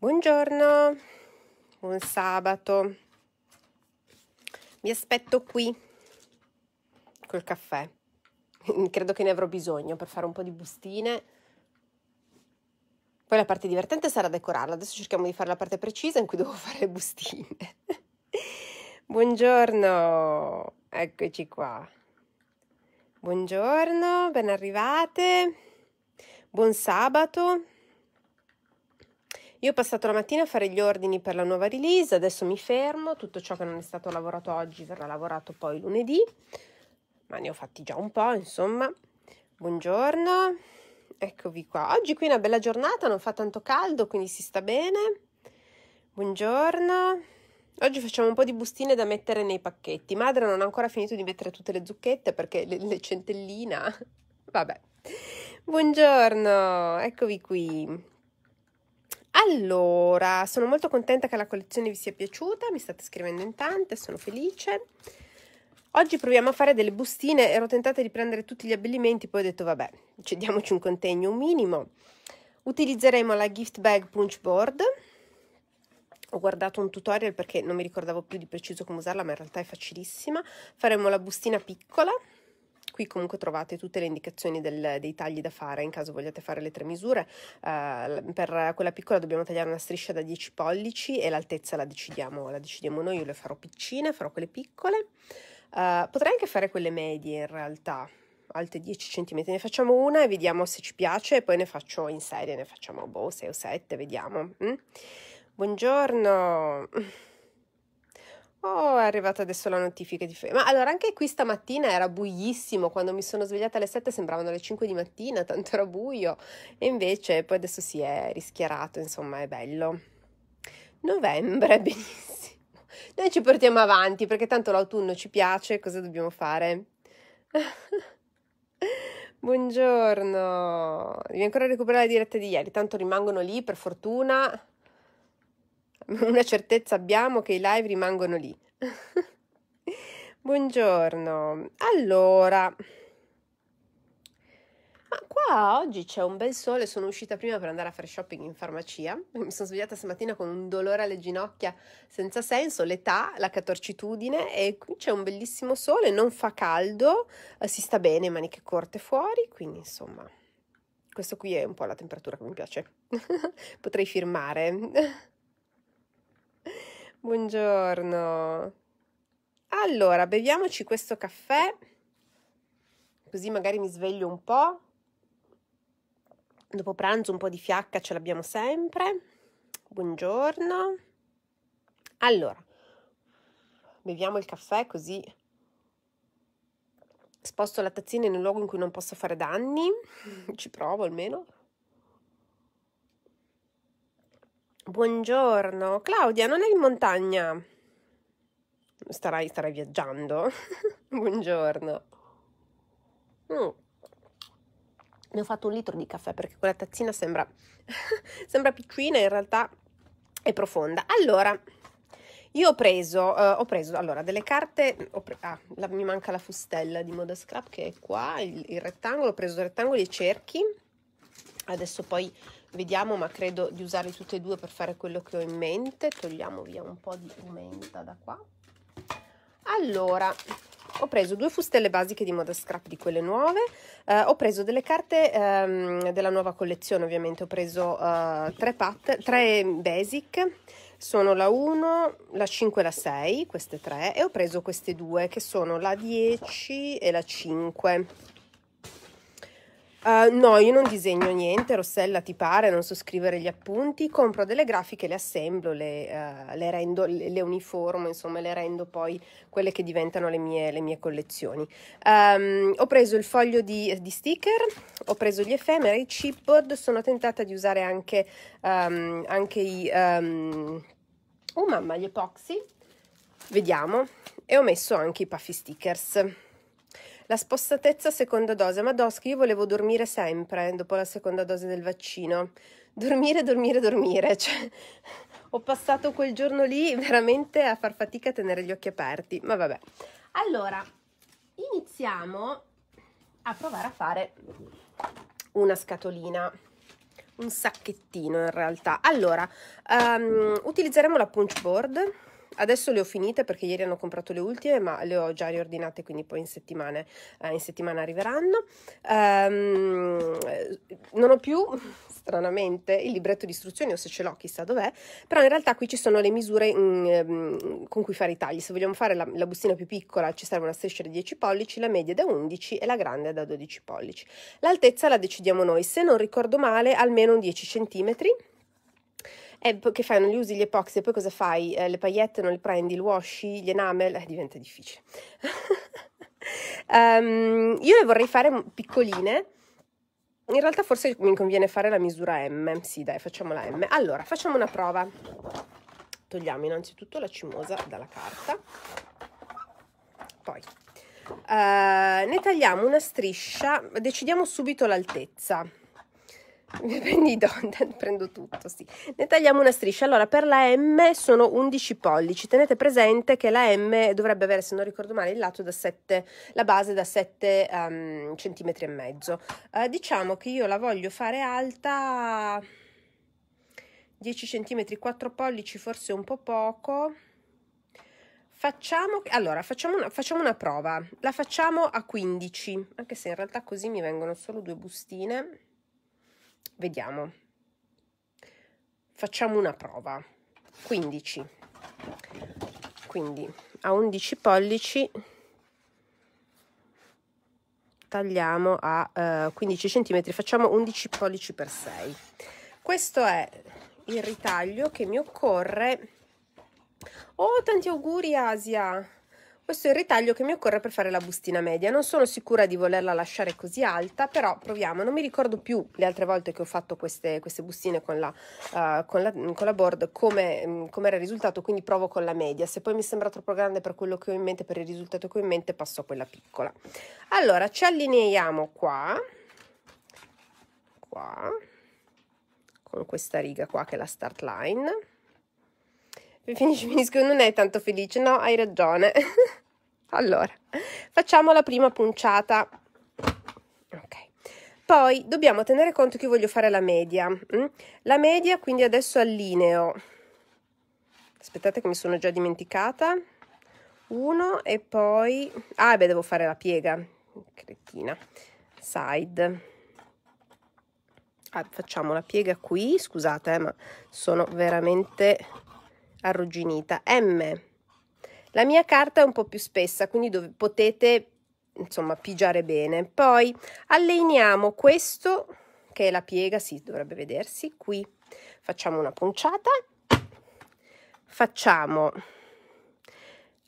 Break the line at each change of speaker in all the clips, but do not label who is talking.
Buongiorno, buon sabato. Vi aspetto qui col caffè. Credo che ne avrò bisogno per fare un po' di bustine. Poi la parte divertente sarà decorarla. Adesso cerchiamo di fare la parte precisa in cui devo fare le bustine. Buongiorno, eccoci qua. Buongiorno, ben arrivate. Buon sabato. Io ho passato la mattina a fare gli ordini per la nuova release, adesso mi fermo, tutto ciò che non è stato lavorato oggi verrà lavorato poi lunedì, ma ne ho fatti già un po', insomma. Buongiorno, eccovi qua. Oggi qui è una bella giornata, non fa tanto caldo, quindi si sta bene. Buongiorno. Oggi facciamo un po' di bustine da mettere nei pacchetti. Madre non ha ancora finito di mettere tutte le zucchette perché le, le centellina... Vabbè. Buongiorno, eccovi qui. Allora, sono molto contenta che la collezione vi sia piaciuta, mi state scrivendo in tante, sono felice. Oggi proviamo a fare delle bustine, ero tentata di prendere tutti gli abbellimenti, poi ho detto vabbè, cediamoci un contegno, minimo. Utilizzeremo la gift bag punch board. Ho guardato un tutorial perché non mi ricordavo più di preciso come usarla, ma in realtà è facilissima. Faremo la bustina piccola, Qui comunque trovate tutte le indicazioni del, dei tagli da fare in caso vogliate fare le tre misure. Uh, per quella piccola dobbiamo tagliare una striscia da 10 pollici e l'altezza la decidiamo, la decidiamo noi, io le farò piccine, farò quelle piccole. Uh, potrei anche fare quelle medie in realtà, alte 10 cm. Ne facciamo una e vediamo se ci piace e poi ne faccio in serie, ne facciamo boh, 6 o 7, vediamo. Mm? Buongiorno! Oh, è arrivata adesso la notifica di Facebook. Ma allora anche qui stamattina era buissimo, quando mi sono svegliata alle 7 sembravano le 5 di mattina, tanto era buio. E invece poi adesso si è rischiarato, insomma, è bello. Novembre, benissimo. Noi ci portiamo avanti perché tanto l'autunno ci piace, cosa dobbiamo fare? Buongiorno. Devi ancora recuperare la diretta di ieri, tanto rimangono lì per fortuna una certezza abbiamo che i live rimangono lì. Buongiorno. Allora, ma qua oggi c'è un bel sole, sono uscita prima per andare a fare shopping in farmacia, mi sono svegliata stamattina con un dolore alle ginocchia senza senso, l'età, la catorcitudine e qui c'è un bellissimo sole, non fa caldo, eh, si sta bene, maniche corte fuori, quindi insomma, questo qui è un po' la temperatura che mi piace, potrei firmare. Buongiorno. Allora, beviamoci questo caffè, così magari mi sveglio un po'. Dopo pranzo un po' di fiacca ce l'abbiamo sempre. Buongiorno. Allora, beviamo il caffè così sposto la tazzina in un luogo in cui non posso fare danni. Ci provo almeno. Buongiorno, Claudia, non è in montagna? Starai, starai viaggiando? Buongiorno. Mm. Ne ho fatto un litro di caffè perché quella tazzina sembra, sembra piccina, in realtà è profonda. Allora, io ho preso, uh, ho preso allora, delle carte, pre- ah, la, mi manca la fustella di Moda Scrap che è qua, il, il rettangolo, ho preso rettangoli e cerchi. Adesso poi vediamo ma credo di usarli tutti e due per fare quello che ho in mente. Togliamo via un po' di menta da qua. Allora ho preso due fustelle basiche di moda scrap di quelle nuove. Eh, ho preso delle carte ehm, della nuova collezione ovviamente. Ho preso eh, tre, pat tre basic. Sono la 1, la 5 e la 6, queste tre, e ho preso queste due che sono la 10 e la 5 Uh, no, io non disegno niente, Rossella ti pare, non so scrivere gli appunti, compro delle grafiche, le assemblo, le, uh, le rendo, le, le, uniformo, insomma le rendo poi quelle che diventano le mie, le mie collezioni. Um, ho preso il foglio di, di, sticker, ho preso gli effemeri, i chipboard, sono tentata di usare anche, um, anche i... Um, oh mamma, gli epoxy, vediamo, e ho messo anche i puffy stickers. La spostatezza seconda dose. Ma Doschi, io volevo dormire sempre dopo la seconda dose del vaccino. Dormire, dormire, dormire. Cioè, ho passato quel giorno lì veramente a far fatica a tenere gli occhi aperti. Ma vabbè. Allora, iniziamo a provare a fare una scatolina. un sacchettino in realtà. Allora, um, utilizzeremo la punch board Adesso le ho finite perché ieri hanno comprato le ultime, ma le ho già riordinate, quindi poi in, settimane, eh, in settimana arriveranno. Um, non ho più, stranamente, il libretto di istruzioni, o se ce l'ho, chissà dov'è, però in realtà qui ci sono le misure in, um, con cui fare i tagli. Se vogliamo fare la, la, bustina più piccola ci serve una striscia da 10 pollici, la media da 11 e la grande da 12 pollici. L'altezza la decidiamo noi, se non ricordo male, almeno un 10 centimetri e che fai? Non li usi gli epoxy e poi cosa fai? Eh, le paillette non le prendi, il washi, gli enamel? Eh, diventa difficile. um, io le vorrei fare piccoline. In realtà forse mi conviene fare la misura M. Sì, dai, facciamo la M. Allora, facciamo una prova. Togliamo innanzitutto la cimosa dalla carta. Poi uh, ne tagliamo una striscia, decidiamo subito l'altezza prendi don, prendo tutto, sì. Ne tagliamo una striscia. Allora, per la M sono 11 pollici. Tenete presente che la M dovrebbe avere, se non ricordo male, il lato da 7, la base da 7 um, cm e mezzo. Uh, diciamo che io la voglio fare alta 10 cm, 4 pollici, forse un po' poco. Facciamo, allora, facciamo una, facciamo una prova. La facciamo a 15, anche se in realtà così mi vengono solo due bustine vediamo. Facciamo una prova. 15 quindi a 11 pollici tagliamo a uh, 15 centimetri. Facciamo 11 pollici per 6 questo è il ritaglio che mi occorre. Oh tanti auguri Asia questo è il ritaglio che mi occorre per fare la bustina media. Non sono sicura di volerla lasciare così alta, però proviamo. Non mi ricordo più le altre volte che ho fatto queste, queste bustine con la, uh, con la, con la board come mm, era il risultato, quindi provo con la media. Se poi mi sembra troppo grande per quello che ho in mente, per il risultato che ho in mente, passo a quella piccola. Allora, ci allineiamo qua, qua, con questa riga qua che è la start line finisco, non è tanto felice, no, hai ragione. allora, facciamo la prima punciata. Ok. Poi dobbiamo tenere conto che io voglio fare la media. Mm? La media, quindi adesso allineo. Aspettate che mi sono già dimenticata. Uno e poi... Ah, beh, devo fare la piega. Cretina. Side. Ah, facciamo la piega qui, scusate, eh, ma sono veramente arrugginita. M. La mia carta è un po' più spessa, quindi dove potete insomma pigiare bene. Poi allineiamo questo che è la piega, sì, dovrebbe vedersi qui. Facciamo una punciata. Facciamo uh,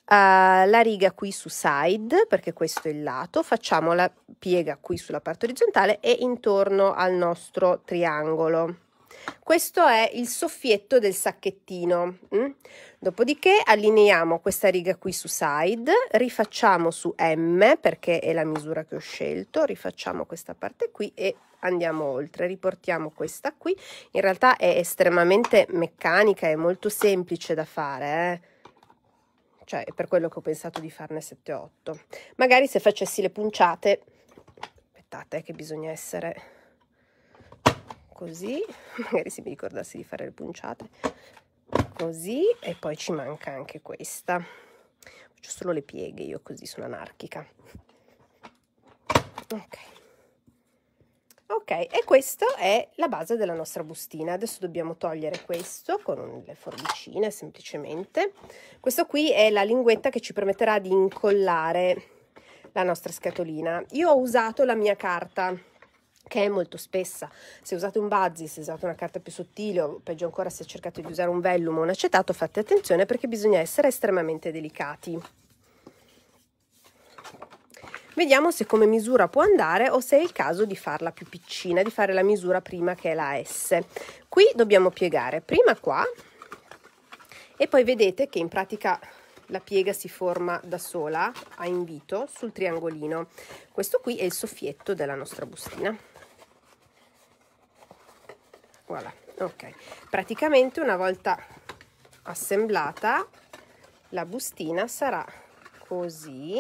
la riga qui su side, perché questo è il lato. Facciamo la piega qui sulla parte orizzontale e intorno al nostro triangolo. Questo è il soffietto del sacchettino. Mm? Dopodiché allineiamo questa riga qui su side, rifacciamo su M perché è la misura che ho scelto, rifacciamo questa parte qui e andiamo oltre, riportiamo questa qui. In realtà è estremamente meccanica, è molto semplice da fare, eh? cioè è per quello che ho pensato di farne 7-8. Magari se facessi le punciate, aspettate che bisogna essere così, magari se mi ricordassi di fare le punciate, così e poi ci manca anche questa. Faccio solo le pieghe io così sono anarchica. Ok. Ok, e questa è la base della nostra bustina. Adesso dobbiamo togliere questo con le forbicine semplicemente. Questo qui è la linguetta che ci permetterà di incollare la nostra scatolina. Io ho usato la mia carta che è molto spessa. Se usate un buzzy, se usate una carta più sottile o peggio ancora se cercate di usare un vellum o un acetato, fate attenzione perché bisogna essere estremamente delicati. Vediamo se come misura può andare o se è il caso di farla più piccina, di fare la misura prima che è la S. Qui dobbiamo piegare prima qua e poi vedete che in pratica la piega si forma da sola a invito sul triangolino. Questo qui è il soffietto della nostra bustina voilà ok. Praticamente una volta assemblata la bustina sarà così.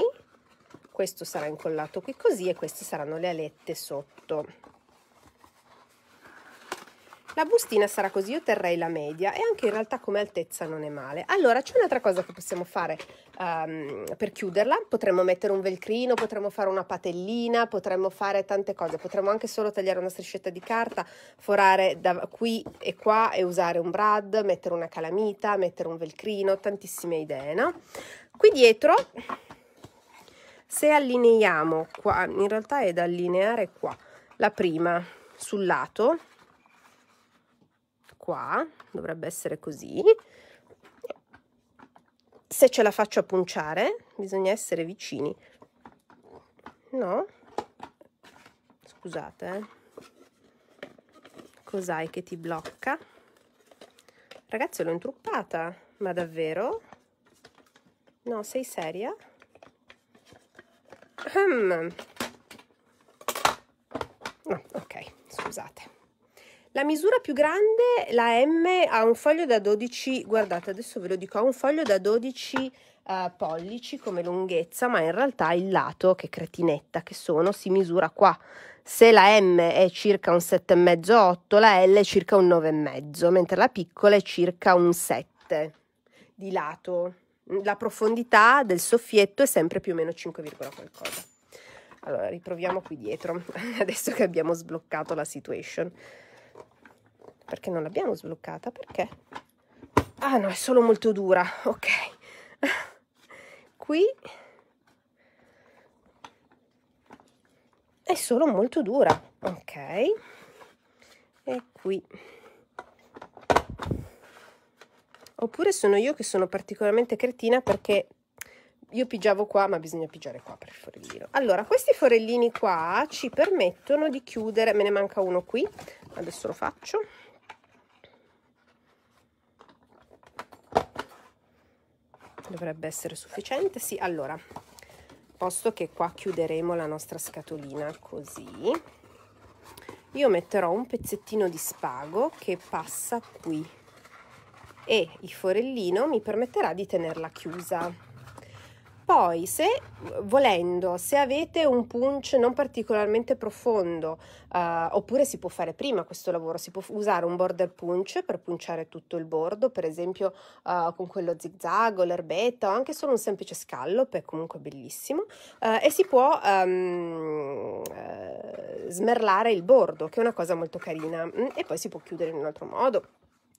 Questo sarà incollato qui così e queste saranno le alette sotto la bustina sarà così, io terrei la media e anche in realtà come altezza non è male. Allora c'è un'altra cosa che possiamo fare um, per chiuderla, potremmo mettere un velcrino, potremmo fare una patellina, potremmo fare tante cose, potremmo anche solo tagliare una striscetta di carta, forare da qui e qua e usare un brad, mettere una calamita, mettere un velcrino, tantissime idee, no? Qui dietro se allineiamo qua, in realtà è da allineare qua, la prima sul lato, qua, dovrebbe essere così, se ce la faccio a punciare bisogna essere vicini, no? Scusate, eh. cos'hai che ti blocca? Ragazzi l'ho intruppata, ma davvero? No, sei seria? Hmm. No, ok, scusate. La misura più grande, la M, ha un foglio da 12, guardate adesso ve lo dico, ha un foglio da 12 uh, eh, pollici come lunghezza, ma in realtà il lato, che cretinetta che sono, si misura qua. Se la M è circa un 7,5-8, la L è circa un 9,5, mentre la piccola è circa un 7 di lato la profondità del soffietto è sempre più o meno 5, qualcosa. Allora, riproviamo qui dietro, adesso che abbiamo sbloccato la situation. Perché non l'abbiamo sbloccata? Perché? Ah no, è solo molto dura, ok. Qui è solo molto dura, ok. E qui oppure sono io che sono particolarmente cretina perché io pigiavo qua ma bisogna pigiare qua per il forellino allora questi forellini qua ci permettono di chiudere me ne manca uno qui adesso lo faccio dovrebbe essere sufficiente sì allora posto che qua chiuderemo la nostra scatolina così io metterò un pezzettino di spago che passa qui e il forellino mi permetterà di tenerla chiusa. Poi, se volendo, se avete un punch non particolarmente profondo, uh, oppure si può fare prima questo lavoro, si può usare un border punch per punciare tutto il bordo, per esempio uh, con quello zigzag o l'erbetta o anche solo un semplice scallop, è comunque bellissimo, uh, e si può um, smerlare il bordo, che è una cosa molto carina, mm, e poi si può chiudere in un altro modo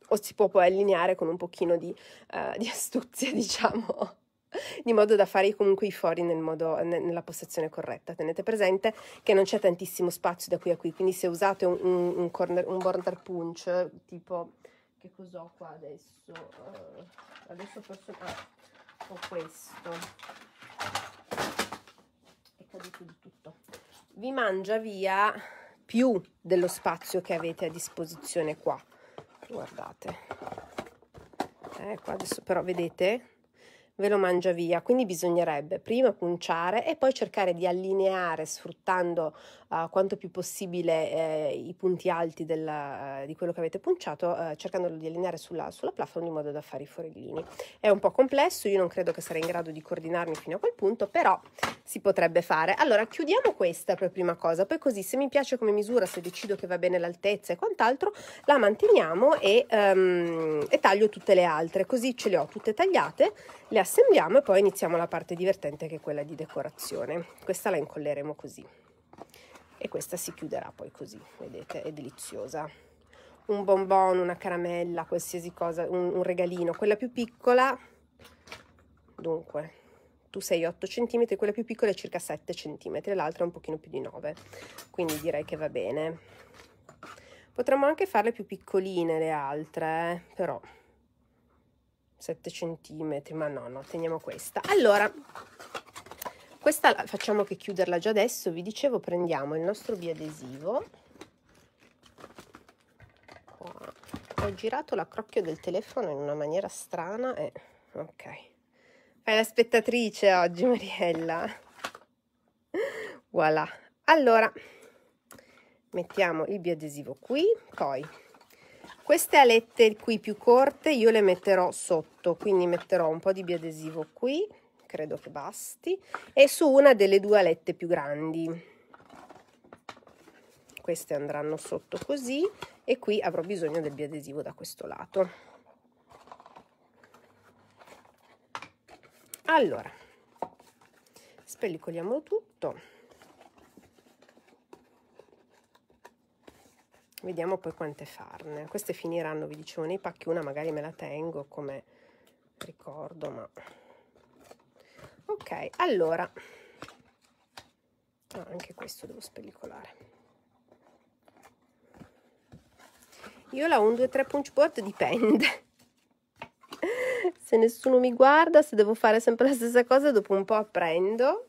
o si può poi allineare con un pochino di, uh, di astuzia, diciamo, di modo da fare comunque i fori nel modo, nella postazione corretta. Tenete presente che non c'è tantissimo spazio da qui a qui, quindi se usate un, un, un, corner, un border punch, tipo, che cos'ho qua adesso? Uh, adesso forse ah, ho questo. È caduto di tutto. Vi mangia via più dello spazio che avete a disposizione qua guardate ecco adesso però vedete ve lo mangia via. Quindi bisognerebbe prima punciare e poi cercare di allineare sfruttando uh, quanto più possibile eh, i punti alti della, uh, di quello che avete punciato uh, cercando di allineare sulla, sulla plafond in modo da fare i forellini. È un po' complesso io non credo che sarei in grado di coordinarmi fino a quel punto però si potrebbe fare. Allora chiudiamo questa per prima cosa poi così se mi piace come misura se decido che va bene l'altezza e quant'altro la manteniamo e, um, e taglio tutte le altre così ce le ho tutte tagliate le assembliamo e poi iniziamo la parte divertente che è quella di decorazione. Questa la incolleremo così e questa si chiuderà poi così, vedete, è deliziosa. Un bonbon, una caramella, qualsiasi cosa, un, un regalino. Quella più piccola, dunque, tu sei 8 cm, quella più piccola è circa 7 cm, l'altra è un pochino più di 9, quindi direi che va bene. Potremmo anche farle più piccoline le altre, eh? però 7 centimetri ma no no teniamo questa. Allora questa facciamo che chiuderla già adesso. Vi dicevo prendiamo il nostro biadesivo. Qua. ho girato la crocchio del telefono in una maniera strana e ok. Fai la spettatrice oggi Mariella. Voilà. Allora mettiamo il biadesivo qui poi queste alette qui più corte io le metterò sotto, quindi metterò un po' di biadesivo qui, credo che basti, e su una delle due alette più grandi. Queste andranno sotto così e qui avrò bisogno del biadesivo da questo lato allora spellicoliamolo tutto vediamo poi quante farne. Queste finiranno vi dicevo nei pacchi. Una magari me la tengo come ricordo ma ok allora. Ah, anche questo devo spellicolare. Io la 1 2 3 punch board dipende. Se nessuno mi guarda se devo fare sempre la stessa cosa dopo un po' apprendo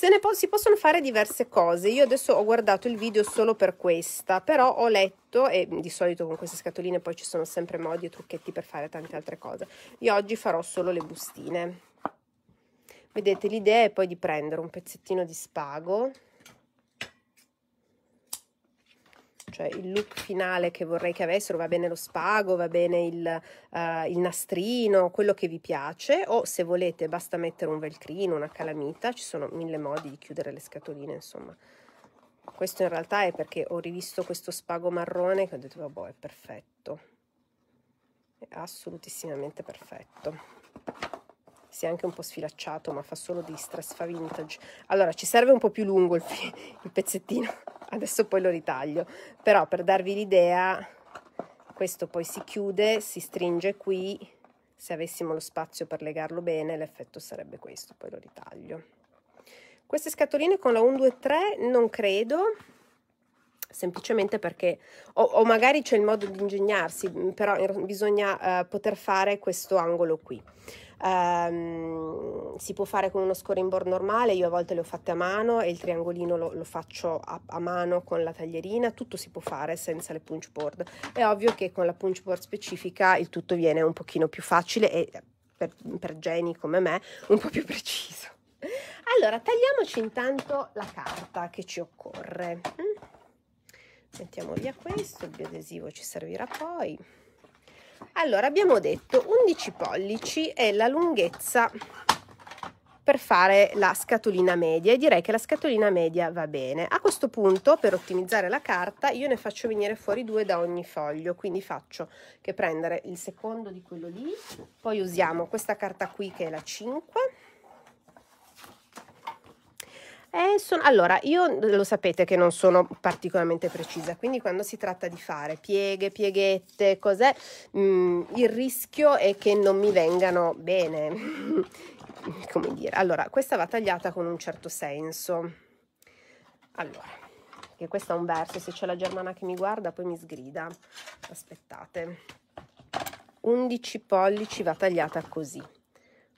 se ne po si possono fare diverse cose. Io adesso ho guardato il video solo per questa però ho letto e di solito con queste scatoline poi ci sono sempre modi e trucchetti per fare tante altre cose. Io oggi farò solo le bustine. Vedete l'idea è poi di prendere un pezzettino di spago cioè il look finale che vorrei che avessero, va bene lo spago, va bene il, uh, il nastrino, quello che vi piace, o se volete basta mettere un velcrino, una calamita, ci sono mille modi di chiudere le scatoline, insomma. Questo in realtà è perché ho rivisto questo spago marrone che ho detto, vabbè, è perfetto. È assolutissimamente perfetto si è anche un po' sfilacciato ma fa solo di stress fa vintage allora ci serve un po' più lungo il, il pezzettino adesso poi lo ritaglio. Però per darvi l'idea questo poi si chiude si stringe qui. Se avessimo lo spazio per legarlo bene l'effetto sarebbe questo poi lo ritaglio. Queste scatoline con la 1 2 3 non credo semplicemente perché o, o magari c'è il modo di ingegnarsi però bisogna uh, poter fare questo angolo qui Um, si può fare con uno scoring board normale, io a volte le ho fatte a mano e il triangolino lo, lo faccio a, a, mano con la taglierina, tutto si può fare senza le punch board. È ovvio che con la punch board specifica il tutto viene un pochino più facile e per, per geni come me un po' più preciso. Allora, tagliamoci intanto la carta che ci occorre. Mm? Mettiamo via questo, il biadesivo ci servirà poi allora abbiamo detto 11 pollici è la lunghezza per fare la scatolina media e direi che la scatolina media va bene. A questo punto per ottimizzare la carta io ne faccio venire fuori due da ogni foglio quindi faccio che prendere il secondo di quello lì poi usiamo questa carta qui che è la 5 eh, son, allora, io lo sapete che non sono particolarmente precisa, quindi quando si tratta di fare pieghe, pieghette, cos'è, mm, il rischio è che non mi vengano bene. Come dire, allora, questa va tagliata con un certo senso. Allora, che questo è un verso, se c'è la germana che mi guarda poi mi sgrida. Aspettate. 11 pollici va tagliata così.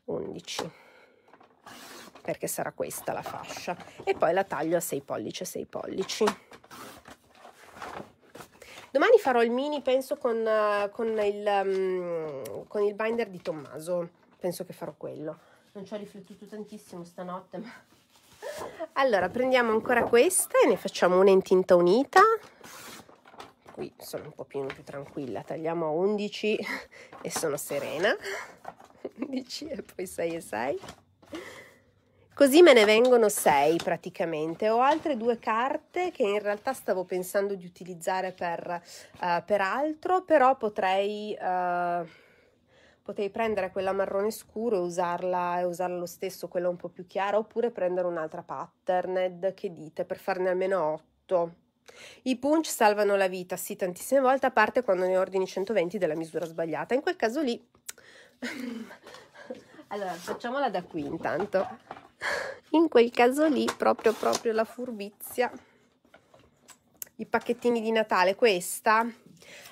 11 perché sarà questa la fascia. E poi la taglio a 6 pollici 6 pollici. Domani farò il mini penso con, uh, con, il, um, con il binder di Tommaso. Penso che farò quello. Non ci ho riflettuto tantissimo stanotte ma allora prendiamo ancora questa e ne facciamo una in tinta unita. Qui sono un po' più, più tranquilla. Tagliamo a 11 e sono serena. 11 e poi 6 e 6 Così me ne vengono sei praticamente. Ho altre due carte che in realtà stavo pensando di utilizzare per, uh, per altro, però potrei, uh, potrei prendere quella marrone scuro e usarla, e usarla lo stesso, quella un po' più chiara, oppure prendere un'altra patterned, che dite, per farne almeno otto. I punch salvano la vita, sì, tantissime volte, a parte quando ne ordini 120 della misura sbagliata. In quel caso lì... allora, facciamola da qui intanto in quel caso lì proprio proprio la furbizia. I pacchettini di Natale questa.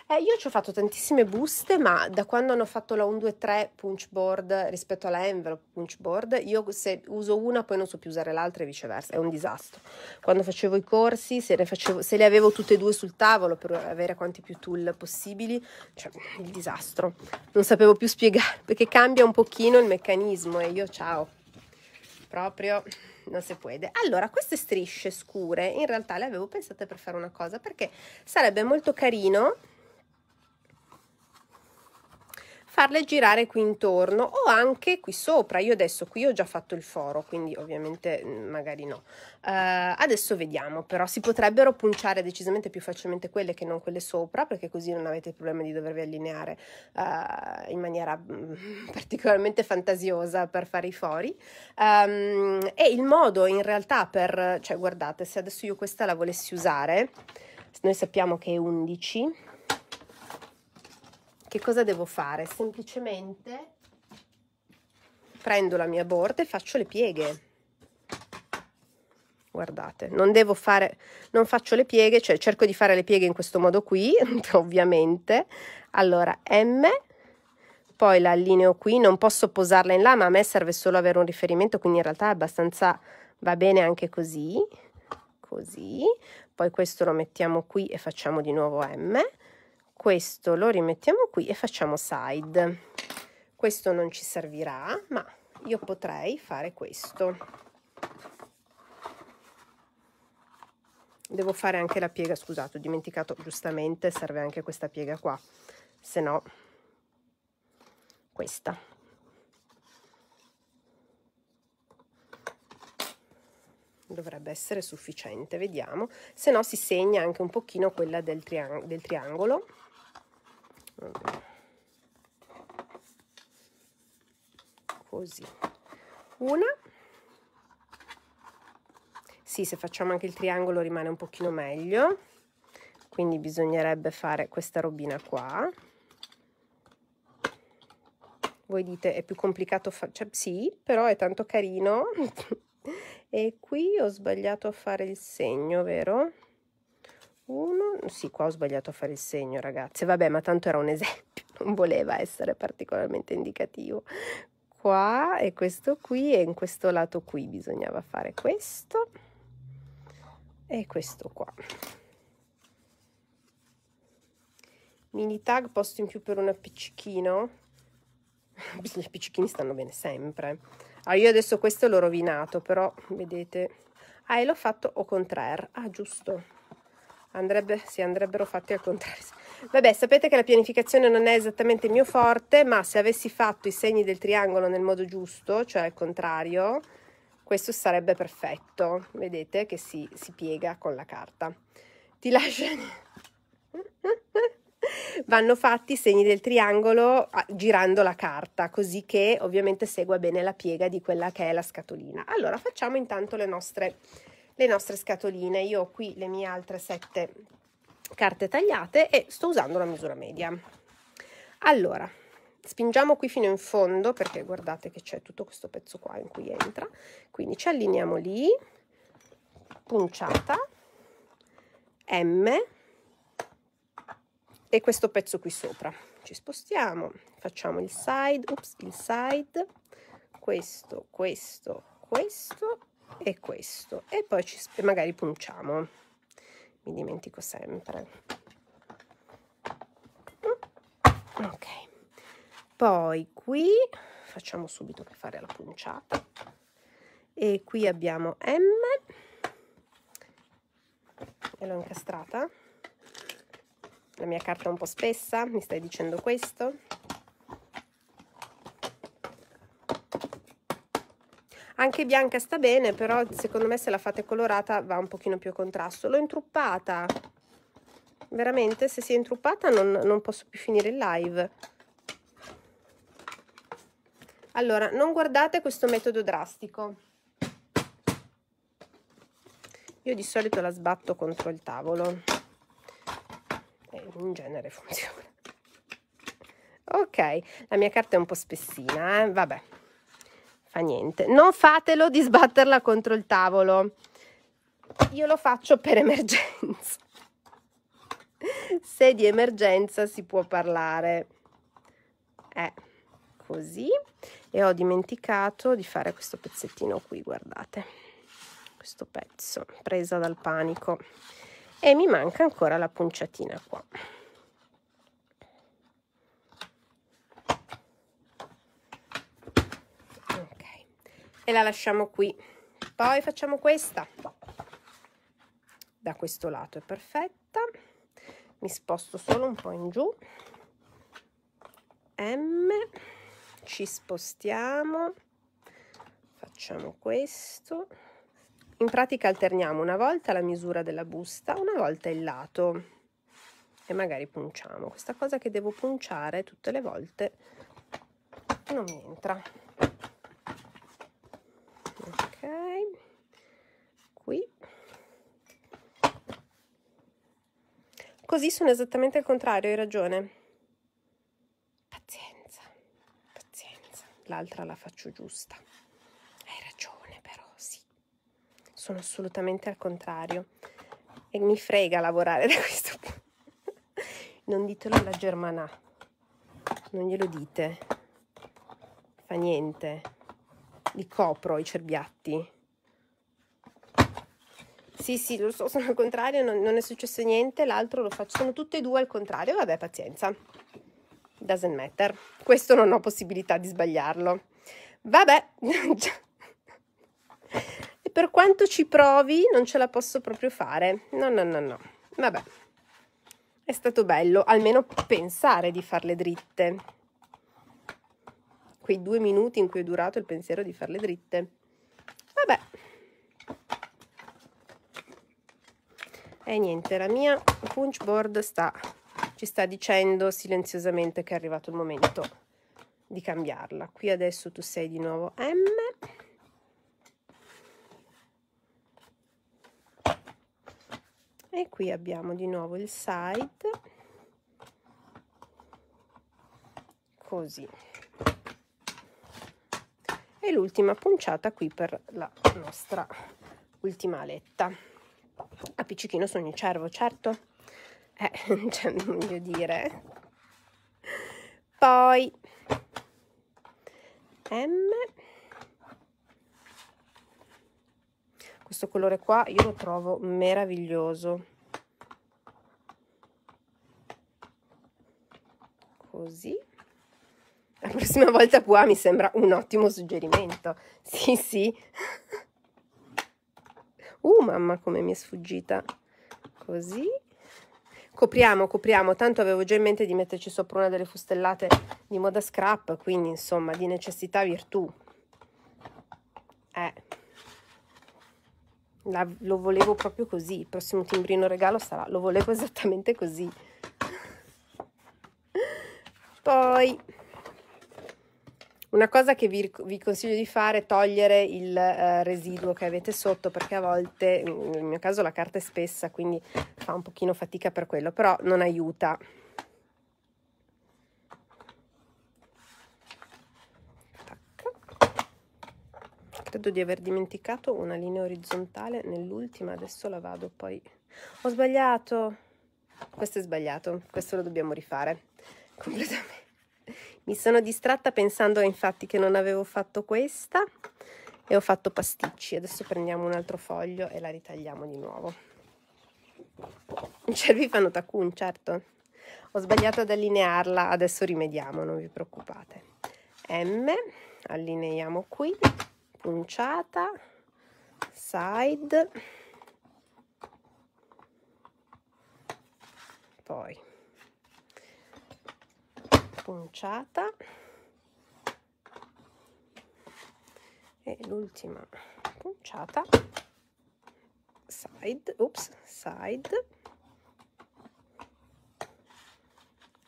Eh, io ci ho fatto tantissime buste ma da quando hanno fatto la 1, 2, 3 punch board rispetto alla envelope punch board io se uso una poi non so più usare l'altra e viceversa. È un disastro. Quando facevo i corsi se, facevo, se le avevo tutte e due sul tavolo per avere quanti più tool possibili cioè il disastro. Non sapevo più spiegare perché cambia un pochino il meccanismo e io ciao proprio non si può. Allora, queste strisce scure in realtà le avevo pensate per fare una cosa perché sarebbe molto carino farle girare qui intorno o anche qui sopra. Io adesso qui ho già fatto il foro, quindi ovviamente mm, magari no. Uh, adesso vediamo, però si potrebbero punciare decisamente più facilmente quelle che non quelle sopra, perché così non avete il problema di dovervi allineare uh, in maniera mm, particolarmente fantasiosa per fare i fori. Um, e il modo in realtà per, cioè guardate, se adesso io questa la volessi usare, noi sappiamo che è 11 che cosa devo fare? Semplicemente prendo la mia borda e faccio le pieghe. Guardate, non devo fare, non faccio le pieghe, cioè cerco di fare le pieghe in questo modo qui, ovviamente. Allora, M, poi la allineo qui, non posso posarla in là, ma a me serve solo avere un riferimento, quindi in realtà è abbastanza, va bene anche così, così. Poi questo lo mettiamo qui e facciamo di nuovo M questo lo rimettiamo qui e facciamo side. Questo non ci servirà ma io potrei fare questo. Devo fare anche la piega scusate ho dimenticato giustamente serve anche questa piega qua se no questa. Dovrebbe essere sufficiente vediamo. Se no si segna anche un pochino quella del, triang del triangolo così. Una. Sì se facciamo anche il triangolo rimane un pochino meglio. Quindi bisognerebbe fare questa robina qua. Voi dite è più complicato cioè, sì però è tanto carino. E qui ho sbagliato a fare il segno vero uno, sì qua ho sbagliato a fare il segno ragazzi, vabbè ma tanto era un esempio, non voleva essere particolarmente indicativo. Qua e questo qui e in questo lato qui bisognava fare questo e questo qua. Mini tag posto in più per un appiccichino. Gli appiccichini stanno bene sempre. Ah, io adesso questo l'ho rovinato, però vedete... Ah, e l'ho fatto au contraire. Ah, giusto andrebbe, si andrebbero fatti al contrario. Vabbè, sapete che la pianificazione non è esattamente il mio forte, ma se avessi fatto i segni del triangolo nel modo giusto, cioè al contrario, questo sarebbe perfetto. Vedete che si, si piega con la carta. Ti lascio... Vanno fatti i segni del triangolo ah, girando la carta, così che ovviamente segua bene la piega di quella che è la scatolina. Allora, facciamo intanto le nostre le nostre scatoline. Io ho qui le mie altre sette carte tagliate e sto usando la misura media. Allora, spingiamo qui fino in fondo perché guardate che c'è tutto questo pezzo qua in cui entra. Quindi ci allineiamo lì, punciata, M e questo pezzo qui sopra. Ci spostiamo, facciamo il side, ups, il side, questo, questo, questo e questo. E poi ci, magari punciamo. Mi dimentico sempre. Ok. Poi qui facciamo subito che fare la punciata. E qui abbiamo M. E l'ho incastrata. La mia carta è un po' spessa mi stai dicendo questo Anche bianca sta bene, però secondo me se la fate colorata va un pochino più a contrasto. L'ho intruppata. Veramente, se si è intruppata non, non posso più finire il live. Allora, non guardate questo metodo drastico. Io di solito la sbatto contro il tavolo. In genere funziona. Ok, la mia carta è un po' spessina, eh? vabbè fa niente. Non fatelo di sbatterla contro il tavolo. Io lo faccio per emergenza. Se di emergenza si può parlare. È così. E ho dimenticato di fare questo pezzettino qui, guardate. Questo pezzo, presa dal panico. E mi manca ancora la punciatina qua. E la lasciamo qui. Poi facciamo questa. Da questo lato è perfetta. Mi sposto solo un po' in giù. M. Ci spostiamo. Facciamo questo. In pratica alterniamo una volta la misura della busta una volta il lato. E magari punciamo. Questa cosa che devo punciare tutte le volte non mi entra ok. Qui. Così sono esattamente al contrario hai ragione. Pazienza pazienza. L'altra la faccio giusta. Hai ragione però sì. Sono assolutamente al contrario. E mi frega lavorare da questo punto non ditelo alla germana non glielo dite. Fa niente li copro i cerbiatti. Sì sì lo so sono al contrario non, non è successo niente l'altro lo faccio sono tutte e due al contrario vabbè pazienza. Doesn't matter. Questo non ho possibilità di sbagliarlo. Vabbè e per quanto ci provi non ce la posso proprio fare. No no no no. Vabbè. È stato bello almeno pensare di farle dritte. Quei due minuti in cui è durato il pensiero di farle dritte. Vabbè. E niente, la mia punch board sta, ci sta dicendo silenziosamente che è arrivato il momento di cambiarla. Qui adesso tu sei di nuovo M. e qui abbiamo di nuovo il side così e l'ultima punciata qui per la nostra ultima aletta a piccichino sono cervo certo? Eh, cioè, voglio dire. Poi M. Questo colore qua io lo trovo meraviglioso. Così la prossima volta Pua mi sembra un ottimo suggerimento. Sì sì. Uh mamma come mi è sfuggita. Così. Copriamo copriamo. Tanto avevo già in mente di metterci sopra una delle fustellate di moda scrap quindi insomma di necessità virtù. Eh. La, lo volevo proprio così, il prossimo timbrino regalo sarà, lo volevo esattamente così. Poi, una cosa che vi, vi consiglio di fare è togliere il uh, residuo che avete sotto, perché a volte, nel mio caso la carta è spessa, quindi fa un pochino fatica per quello, però non aiuta. credo di aver dimenticato una linea orizzontale nell'ultima adesso la vado poi. Ho sbagliato. Questo è sbagliato questo lo dobbiamo rifare. Completamente mi sono distratta pensando infatti che non avevo fatto questa e ho fatto pasticci. Adesso prendiamo un altro foglio e la ritagliamo di nuovo. I cervi fanno tacun certo. Ho sbagliato ad allinearla. Adesso rimediamo non vi preoccupate. M allineiamo qui. Punciata. Side. Poi punciata e l'ultima punciata side oops side.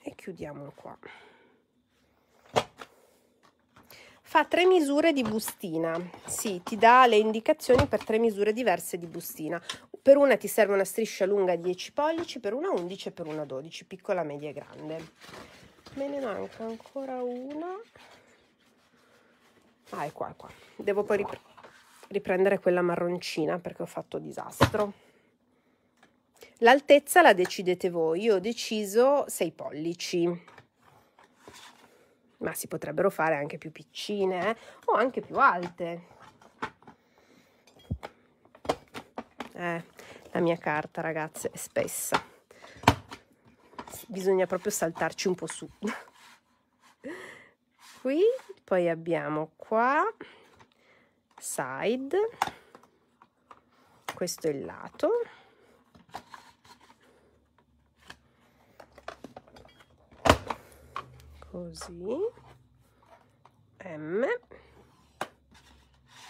E chiudiamo qua. Fa tre misure di bustina. Sì ti dà le indicazioni per tre misure diverse di bustina. Per una ti serve una striscia lunga 10 pollici per una 11 e per una 12 piccola media e grande me ne manca ancora una ah è qua è qua devo poi ripre riprendere quella marroncina perché ho fatto disastro l'altezza la decidete voi io ho deciso 6 pollici ma si potrebbero fare anche più piccine eh? o anche più alte. Eh, la mia carta, ragazze, è spessa. Bisogna proprio saltarci un po' su. Qui, poi abbiamo qua, side, questo è il lato. così. M.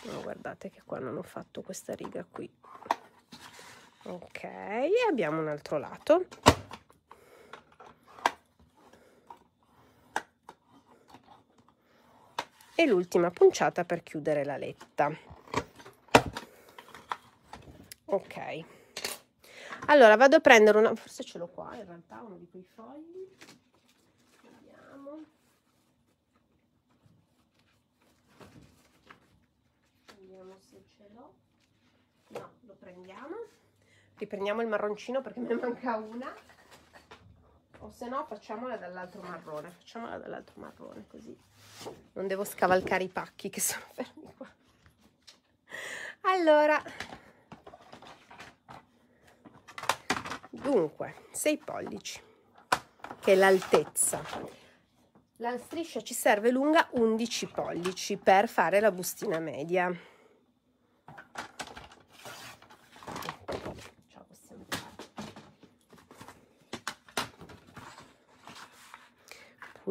Oh, guardate che qua non ho fatto questa riga qui. Ok e abbiamo un altro lato e l'ultima punciata per chiudere la letta. Ok. Allora vado a prendere una forse ce l'ho qua in realtà uno di quei fogli. Vediamo. Se ce l'ho. No lo prendiamo. Riprendiamo il marroncino perché me ne manca una o se no facciamola dall'altro marrone facciamola dall'altro marrone così. Non devo scavalcare i pacchi che sono fermi qua. Allora. Dunque 6 pollici che è l'altezza. La striscia ci serve lunga 11 pollici per fare la bustina media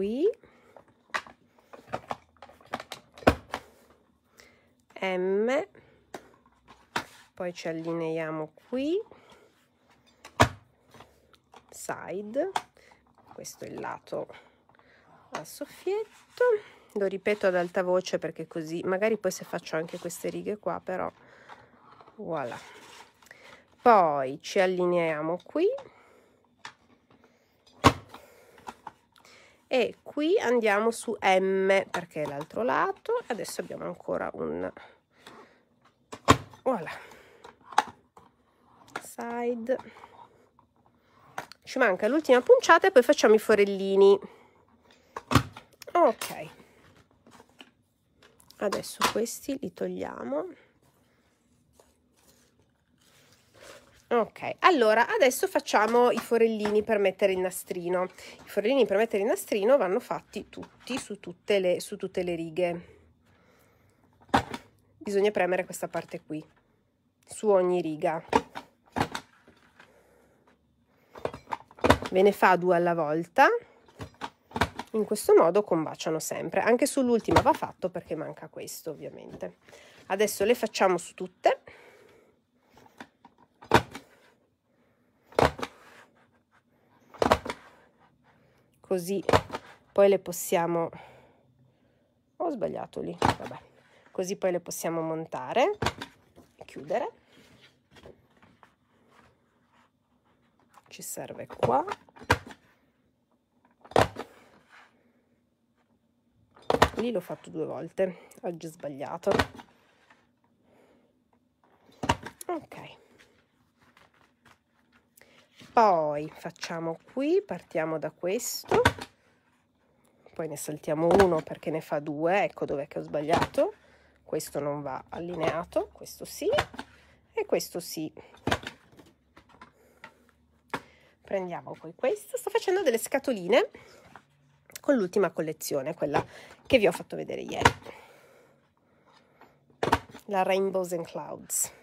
qui. M. Poi ci allineiamo qui. Side. Questo è il lato a soffietto. Lo ripeto ad alta voce perché così magari poi se faccio anche queste righe qua però voilà. Poi ci allineiamo qui e qui andiamo su M perché è l'altro lato adesso abbiamo ancora un voilà. Side. Ci manca l'ultima punciata e poi facciamo i forellini. Ok. Adesso questi li togliamo ok allora adesso facciamo i forellini per mettere il nastrino. I forellini per mettere il nastrino vanno fatti tutti su tutte le, su tutte le righe. Bisogna premere questa parte qui su ogni riga. Ve ne fa due alla volta. In questo modo combaciano sempre. Anche sull'ultima va fatto perché manca questo ovviamente. Adesso le facciamo su tutte così poi le possiamo ho sbagliato lì vabbè. Così poi le possiamo montare e chiudere. Ci serve qua. Lì l'ho fatto due volte oggi ho sbagliato. Ok poi facciamo qui partiamo da questo. Poi ne saltiamo uno perché ne fa due. Ecco dov'è che ho sbagliato. Questo non va allineato questo sì e questo sì. Prendiamo poi questo. Sto facendo delle scatoline con l'ultima collezione quella che vi ho fatto vedere ieri. La Rainbows and Clouds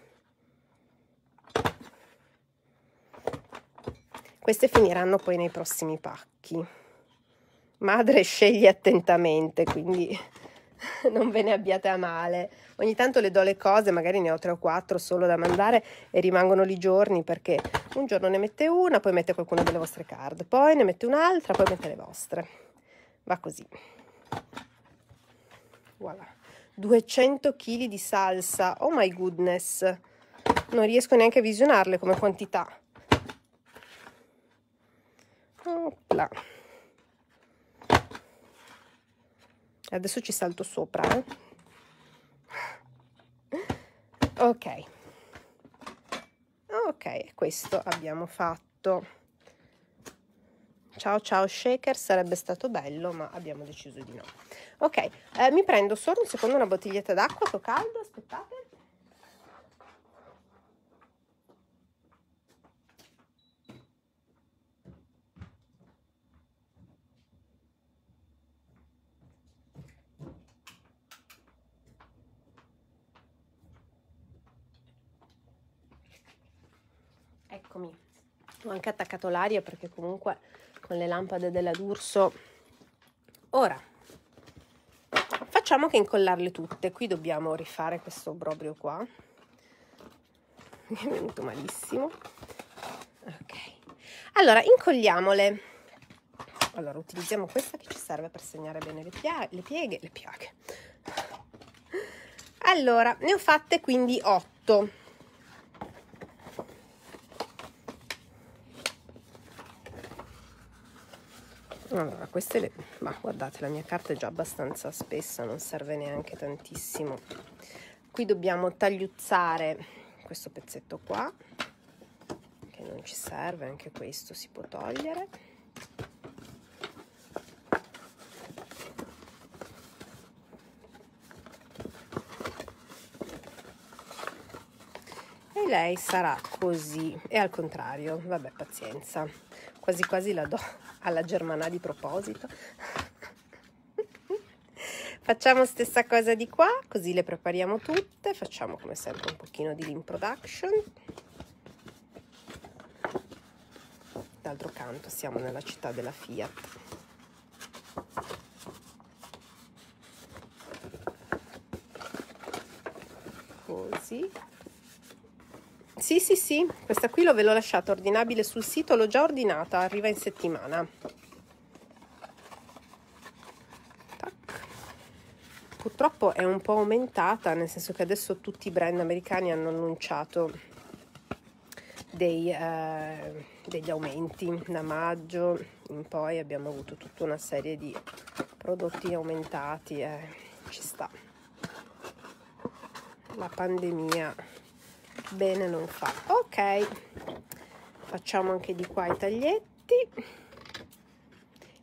Queste finiranno poi nei prossimi pacchi. Madre sceglie attentamente, quindi non ve ne abbiate a male. Ogni tanto le do le cose, magari ne ho tre o quattro solo da mandare e rimangono lì giorni perché un giorno ne mette una, poi mette qualcuna delle vostre card, poi ne mette un'altra, poi mette le vostre. Va così. Voilà. 200 kg di salsa, oh my goodness. Non riesco neanche a visionarle come quantità. Opla. Adesso ci salto sopra. Eh? Ok. Ok, questo abbiamo fatto. Ciao ciao shaker, sarebbe stato bello, ma abbiamo deciso di no. Ok, eh, mi prendo solo un secondo una bottiglietta d'acqua, ho caldo, aspettate. Eccomi ho anche attaccato l'aria perché comunque con le lampade della D'Urso. Ora facciamo che incollarle tutte. Qui dobbiamo rifare questo obbrobrio qua. Mi è venuto malissimo. Ok. Allora incolliamole. Allora utilizziamo questa che ci serve per segnare bene le, le pieghe le piaghe. Allora ne ho fatte quindi 8 allora queste le ma guardate la mia carta è già abbastanza spessa non serve neanche tantissimo. Qui dobbiamo tagliuzzare questo pezzetto qua che non ci serve anche questo si può togliere. E lei sarà così e al contrario vabbè pazienza quasi quasi la do alla germana di proposito. Facciamo stessa cosa di qua così le prepariamo tutte facciamo come sempre un pochino di lean production d'altro canto siamo nella città della Fiat. Così sì, sì, sì, questa qui ve l'ho lasciata ordinabile sul sito, l'ho già ordinata, arriva in settimana. Tac. Purtroppo è un po' aumentata, nel senso che adesso tutti i brand americani hanno annunciato dei, eh, degli aumenti. Da maggio in poi abbiamo avuto tutta una serie di prodotti aumentati, eh, ci sta. La pandemia bene non fa. Ok. Facciamo anche di qua i taglietti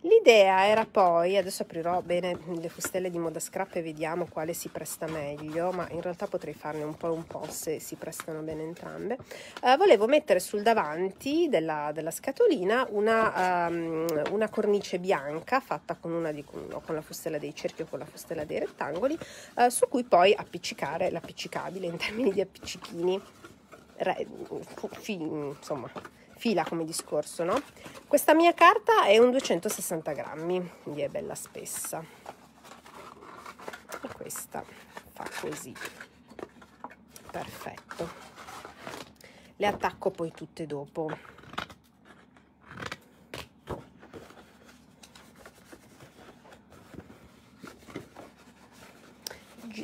l'idea era poi adesso aprirò bene le fustelle di moda scrap e vediamo quale si presta meglio ma in realtà potrei farne un po' un po' se si prestano bene entrambe. Uh, volevo mettere sul davanti della, della scatolina una, um, una, cornice bianca fatta con una di con la fustella dei cerchi o con la fustella dei rettangoli uh, su cui poi appiccicare l'appiccicabile in termini di appiccichini. Insomma fila come discorso, no? Questa mia carta è un 260 grammi, quindi è bella spessa. E questa fa così. Perfetto. Le attacco poi tutte dopo.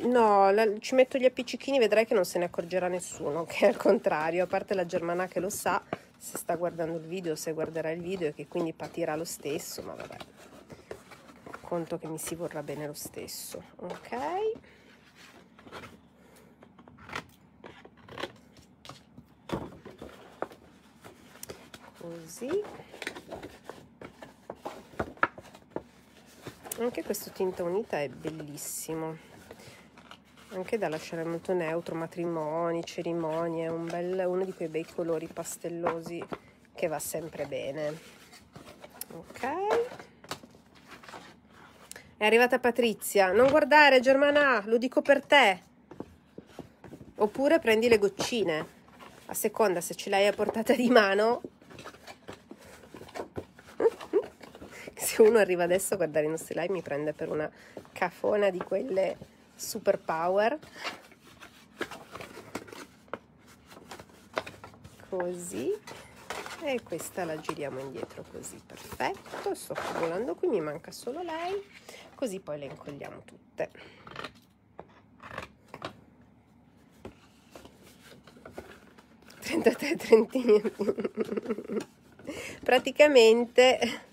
No, la, ci metto gli appiccichini, vedrai che non se ne accorgerà nessuno, che al contrario, a parte la germana che lo sa, se sta guardando il video, se guarderà il video e che quindi patirà lo stesso, ma vabbè, conto che mi si vorrà bene lo stesso, ok? Così. Anche questo tinta unita è bellissimo anche da lasciare molto neutro, matrimoni, cerimonie, un bel, uno di quei bei colori pastellosi che va sempre bene. Ok. È arrivata Patrizia. Non guardare, Germana, lo dico per te. Oppure prendi le goccine. A seconda se ce l'hai a portata di mano. se uno arriva adesso a guardare i nostri live mi prende per una cafona di quelle super power. Così. E questa la giriamo indietro così perfetto. Sto formulando qui mi manca solo lei. Così poi le incolliamo tutte. Trentini. Praticamente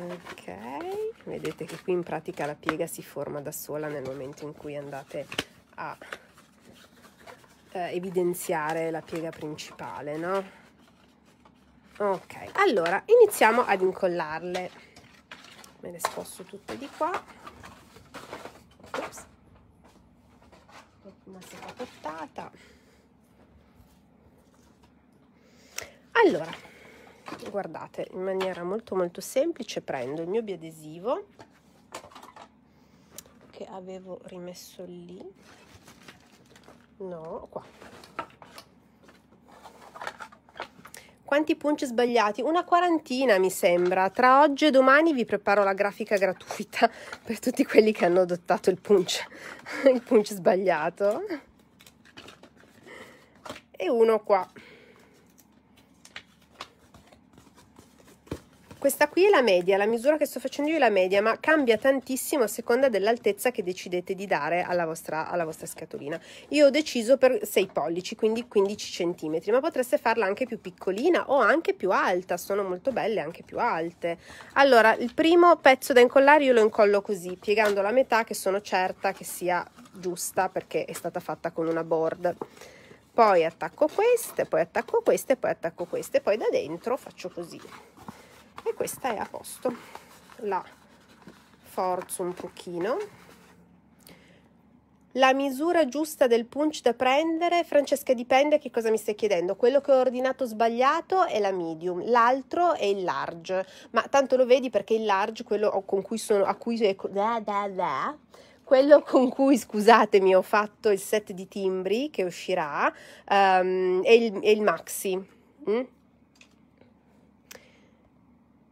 ok vedete che qui in pratica la piega si forma da sola nel momento in cui andate a eh, evidenziare la piega principale no? Ok allora iniziamo ad incollarle. Me le sposto tutte di qua. Ops. una sera portata. Allora guardate in maniera molto molto semplice prendo il mio biadesivo che avevo rimesso lì no qua Quanti punch sbagliati? Una quarantina mi sembra. Tra oggi e domani vi preparo la grafica gratuita per tutti quelli che hanno adottato il punch, il punch sbagliato. E uno qua. Questa qui è la media, la misura che sto facendo io è la media, ma cambia tantissimo a seconda dell'altezza che decidete di dare alla vostra, alla vostra scatolina. Io ho deciso per 6 pollici, quindi 15 cm, ma potreste farla anche più piccolina o anche più alta, sono molto belle anche più alte. Allora, il primo pezzo da incollare io lo incollo così, piegando la metà che sono certa che sia giusta perché è stata fatta con una board poi attacco queste, poi attacco queste, poi attacco queste, poi da dentro faccio così e questa è a posto la forzo un pochino la misura giusta del punch da prendere, Francesca, dipende che cosa mi stai chiedendo. Quello che ho ordinato sbagliato è la medium, l'altro è il large, ma tanto lo vedi perché il large, quello con cui sono, a cui da, da, da, quello con cui, scusatemi, ho fatto il set di timbri che uscirà, um, è, il, è il maxi. Mm?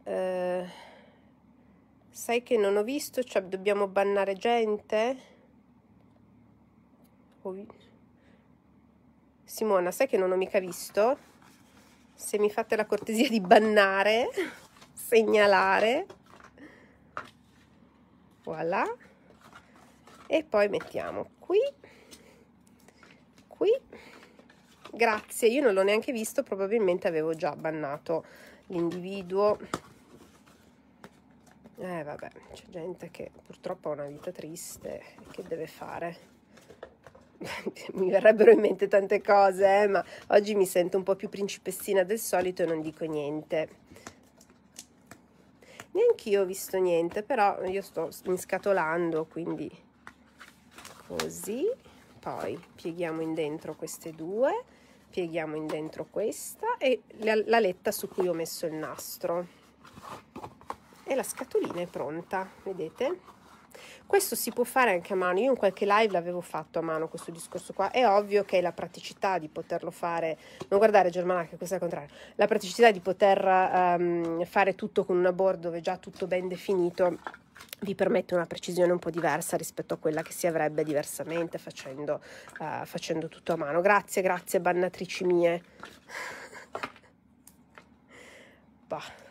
Eh, sai che non ho visto, cioè dobbiamo bannare gente? Simona, sai che non ho mica visto? Se mi fate la cortesia di bannare, segnalare. Voilà. E poi mettiamo qui, qui. Grazie, io non l'ho neanche visto, probabilmente avevo già bannato l'individuo eh vabbè, c'è gente che purtroppo ha una vita triste che deve fare. mi verrebbero in mente tante cose, eh, ma oggi mi sento un po' più principessina del solito e non dico niente. Neanch'io ho visto niente, però io sto inscatolando, quindi così. Poi pieghiamo in dentro queste due, pieghiamo in dentro questa e la letta su cui ho messo il nastro e la scatolina è pronta, vedete? Questo si può fare anche a mano, io in qualche live l'avevo fatto a mano questo discorso qua, è ovvio che la praticità di poterlo fare, non guardare Germana che questo è il contrario, la praticità di poter um, fare tutto con una board dove è già tutto ben definito vi permette una precisione un po' diversa rispetto a quella che si avrebbe diversamente facendo, uh, facendo tutto a mano. Grazie, grazie bannatrici mie. bah.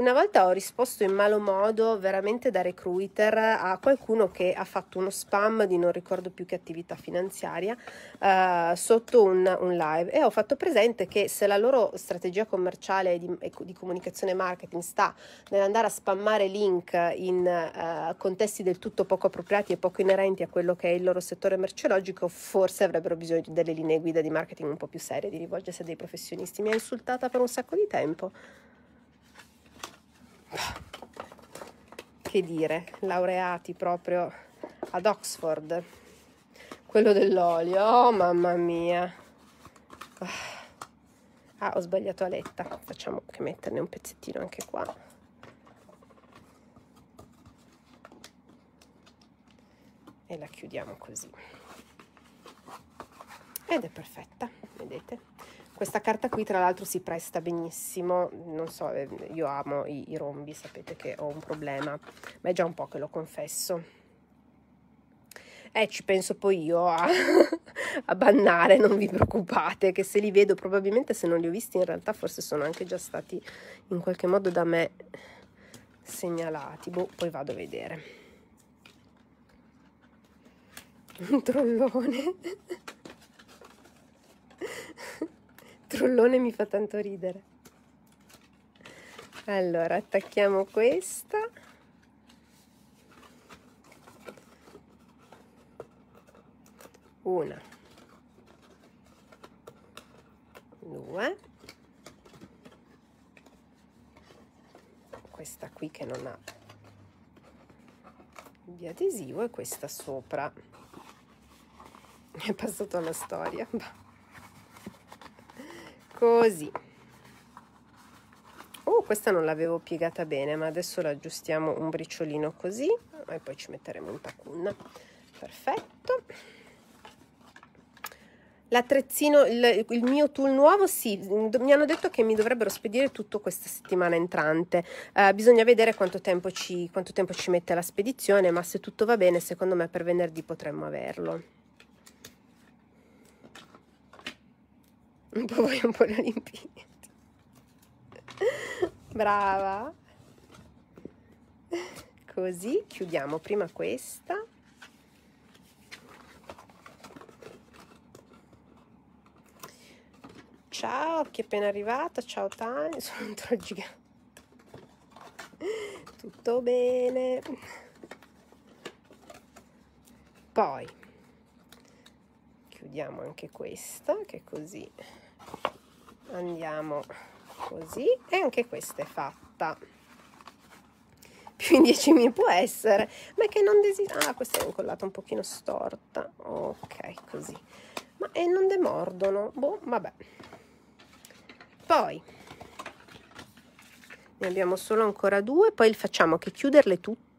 Una volta ho risposto in malo modo, veramente da recruiter, a qualcuno che ha fatto uno spam di non ricordo più che attività finanziaria uh, sotto un, un, live e ho fatto presente che se la loro strategia commerciale di, di comunicazione marketing sta nell'andare a spammare link in uh, contesti del tutto poco appropriati e poco inerenti a quello che è il loro settore merceologico, forse avrebbero bisogno di delle linee guida di marketing un po' più serie, di rivolgersi a dei professionisti. Mi ha insultata per un sacco di tempo. Che dire, laureati proprio ad Oxford. Quello dell'olio, oh mamma mia. Ah, ho sbagliato a letta. Facciamo che metterne un pezzettino anche qua. E la chiudiamo così. Ed è perfetta, vedete? Questa carta qui tra l'altro si presta benissimo, non so, eh, io amo i, i rombi, sapete che ho un problema, ma è già un po' che lo confesso. Eh, ci penso poi io a, a, bannare, non vi preoccupate, che se li vedo, probabilmente se non li ho visti in realtà forse sono anche già stati in qualche modo da me segnalati. Boh, poi vado a vedere. Un trollone. trollone mi fa tanto ridere. Allora, attacchiamo questa. Una. Due. Questa qui che non ha di adesivo e questa sopra. È passato alla storia così oh questa non l'avevo piegata bene ma adesso la aggiustiamo un briciolino così e poi ci metteremo un tacun perfetto L'attrezzino, il, il, mio tool nuovo, sì, mi hanno detto che mi dovrebbero spedire tutto questa settimana entrante. Uh, bisogna vedere quanto tempo, ci, quanto tempo ci mette la spedizione, ma se tutto va bene, secondo me per venerdì potremmo averlo. Un po' voi, un po' le Olimpiadi. Brava. Così chiudiamo prima questa. Ciao, chi è appena arrivata? Ciao Tania, sono un tro gigante. Tutto bene. Poi chiudiamo anche questa, che così andiamo così e anche questa è fatta. Più in 10 mi può essere, ma che non desidero... Ah, questa è incollata un pochino storta. Ok, così. Ma e non demordono. Boh, vabbè poi ne abbiamo solo ancora due poi facciamo che chiuderle tutte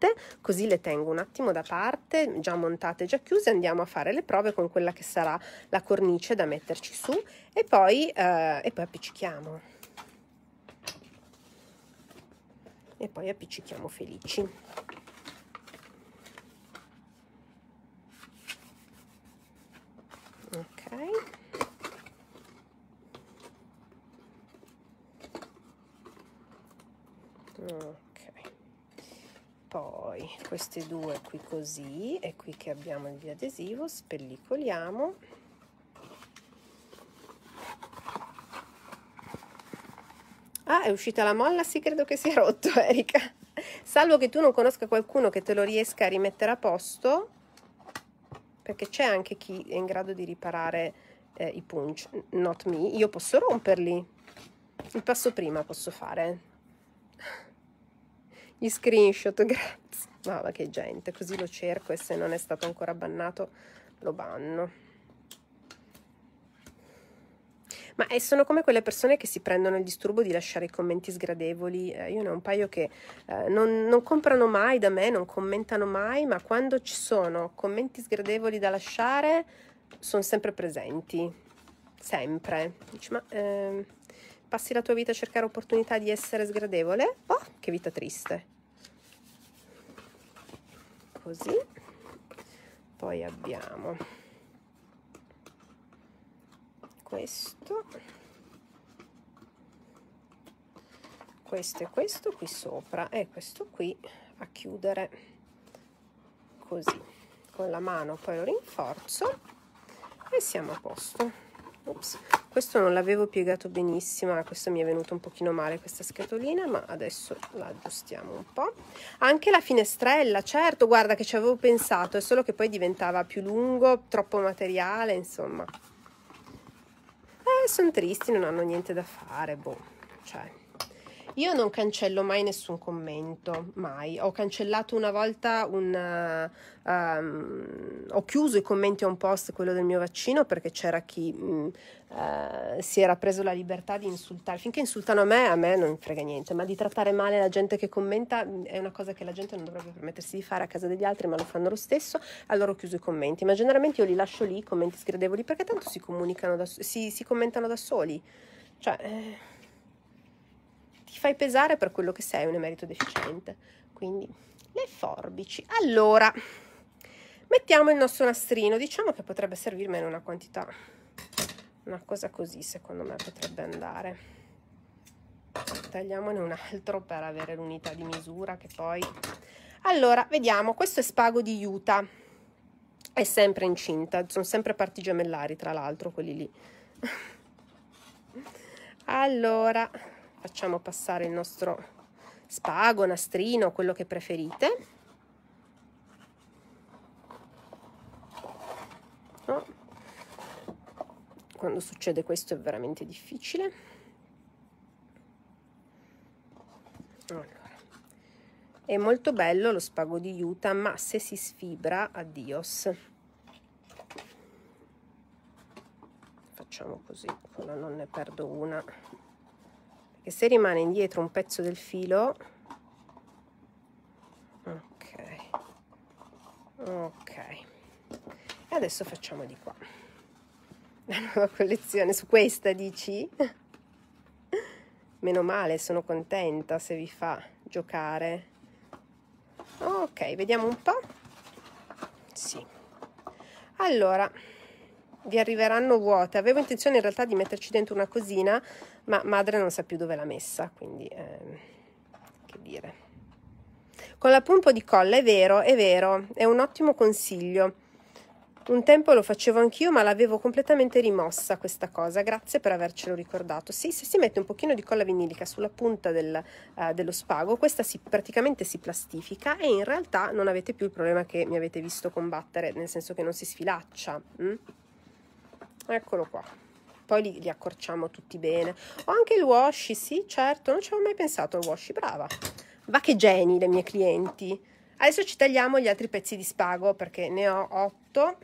così le tengo un attimo da parte già montate già chiuse andiamo a fare le prove con quella che sarà la cornice da metterci su e poi, eh, e poi appiccichiamo. E poi appiccichiamo felici. Ok. Ok poi queste due qui così e qui che abbiamo il biadesivo spellicoliamo. Ah è uscita la molla? Sì credo che sia rotto Erika. Salvo che tu non conosca qualcuno che te lo riesca a rimettere a posto perché c'è anche chi è in grado di riparare eh, i punch. Not me. Io posso romperli. Il passo prima posso fare gli screenshot, grazie. Ma che gente, così lo cerco e se non è stato ancora bannato lo banno. Ma eh, sono come quelle persone che si prendono il disturbo di lasciare i commenti sgradevoli. Eh, io ne ho un paio che eh, non, non, comprano mai da me, non commentano mai, ma quando ci sono commenti sgradevoli da lasciare, sono sempre presenti. Sempre. Dici, ma ehm, passi la tua vita a cercare opportunità di essere sgradevole? Oh, che vita triste. Così. Poi abbiamo questo. Questo e questo qui sopra e questo qui a chiudere così. Con la mano poi lo rinforzo e siamo a posto. Ops. Questo non l'avevo piegato benissimo, ah, questo mi è venuto un pochino male questa scatolina, ma adesso la aggiustiamo un po'. Anche la finestrella, certo, guarda che ci avevo pensato, è solo che poi diventava più lungo, troppo materiale, insomma. Eh, sono tristi, non hanno niente da fare, boh, cioè... Io non cancello mai nessun commento, mai. Ho cancellato una volta un... Um, ho chiuso i commenti a un post, quello del mio vaccino, perché c'era chi um, uh, si era preso la libertà di insultare. Finché insultano a me, a me non frega niente, ma di trattare male la gente che commenta mm, è una cosa che la gente non dovrebbe permettersi di fare a casa degli altri, ma lo fanno lo stesso. Allora ho chiuso i commenti, ma generalmente io li lascio lì, i commenti sgradevoli, perché tanto si comunicano, da, si, si commentano da soli. Cioè... Eh ti fai pesare per quello che sei un emerito deficiente. Quindi le forbici. Allora, mettiamo il nostro nastrino. Diciamo che potrebbe servirmi in una quantità, una cosa così secondo me potrebbe andare. Tagliamone un altro per avere l'unità di misura che poi... Allora, vediamo, questo è spago di Utah. È sempre incinta, sono sempre parti gemellari tra l'altro quelli lì. Allora, facciamo passare il nostro spago, nastrino, quello che preferite. No? Quando succede questo è veramente difficile. Allora. È molto bello lo spago di Utah, ma se si sfibra, addios. Facciamo così, non ne perdo una che se rimane indietro un pezzo del filo ok ok e adesso facciamo di qua la nuova collezione, su questa dici? Meno male, sono contenta se vi fa giocare. Ok, vediamo un po'. Sì. Allora, vi arriveranno vuote. Avevo intenzione in realtà di metterci dentro una cosina, ma madre non sa più dove l'ha messa, quindi eh, che dire. Con la pompa di colla è vero, è vero, è un ottimo consiglio. Un tempo lo facevo anch'io, ma l'avevo completamente rimossa questa cosa. Grazie per avercelo ricordato. Sì, se si mette un pochino di colla vinilica sulla punta del, uh, dello spago, questa si, praticamente si plastifica e in realtà non avete più il problema che mi avete visto combattere, nel senso che non si sfilaccia. Mm? eccolo qua poi li, li, accorciamo tutti bene. Ho anche il washi sì certo non ci avevo mai pensato al washi brava. Va che geni le mie clienti. Adesso ci tagliamo gli altri pezzi di spago perché ne ho 8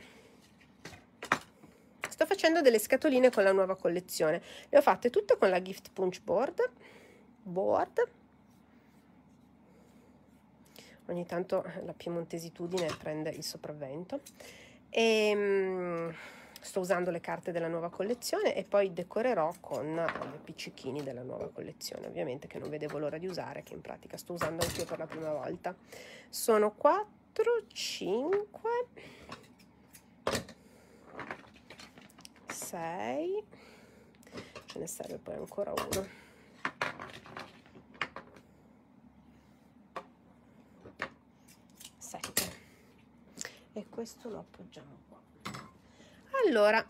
sto facendo delle scatoline con la nuova collezione. Le ho fatte tutte con la gift punch board. Board. Ogni tanto la piemontesitudine prende il sopravvento. E ehm, sto usando le carte della nuova collezione e poi decorerò con i piccichini della nuova collezione ovviamente che non vedevo l'ora di usare che in pratica sto usando anche io per la prima volta. Sono 4 5 6 ce ne serve poi ancora uno. Sette. e questo lo appoggiamo allora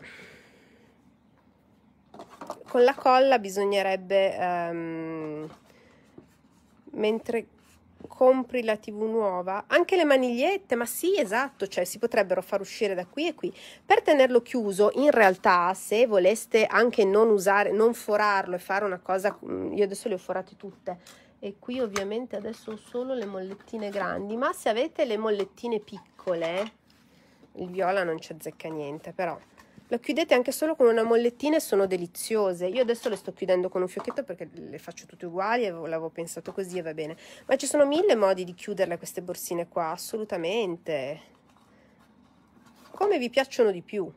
con la colla bisognerebbe um, mentre compri la tv nuova anche le manigliette ma sì esatto cioè si potrebbero far uscire da qui e qui. Per tenerlo chiuso in realtà se voleste anche non usare non forarlo e fare una cosa mm, io adesso le ho forate tutte. E qui ovviamente adesso ho solo le mollettine grandi ma se avete le mollettine piccole il viola non ci azzecca niente però la chiudete anche solo con una mollettina e sono deliziose. Io adesso le sto chiudendo con un fiocchetto perché le faccio tutte uguali l'avevo pensato così e va bene. Ma ci sono mille modi di chiuderle queste borsine qua assolutamente. Come vi piacciono di più?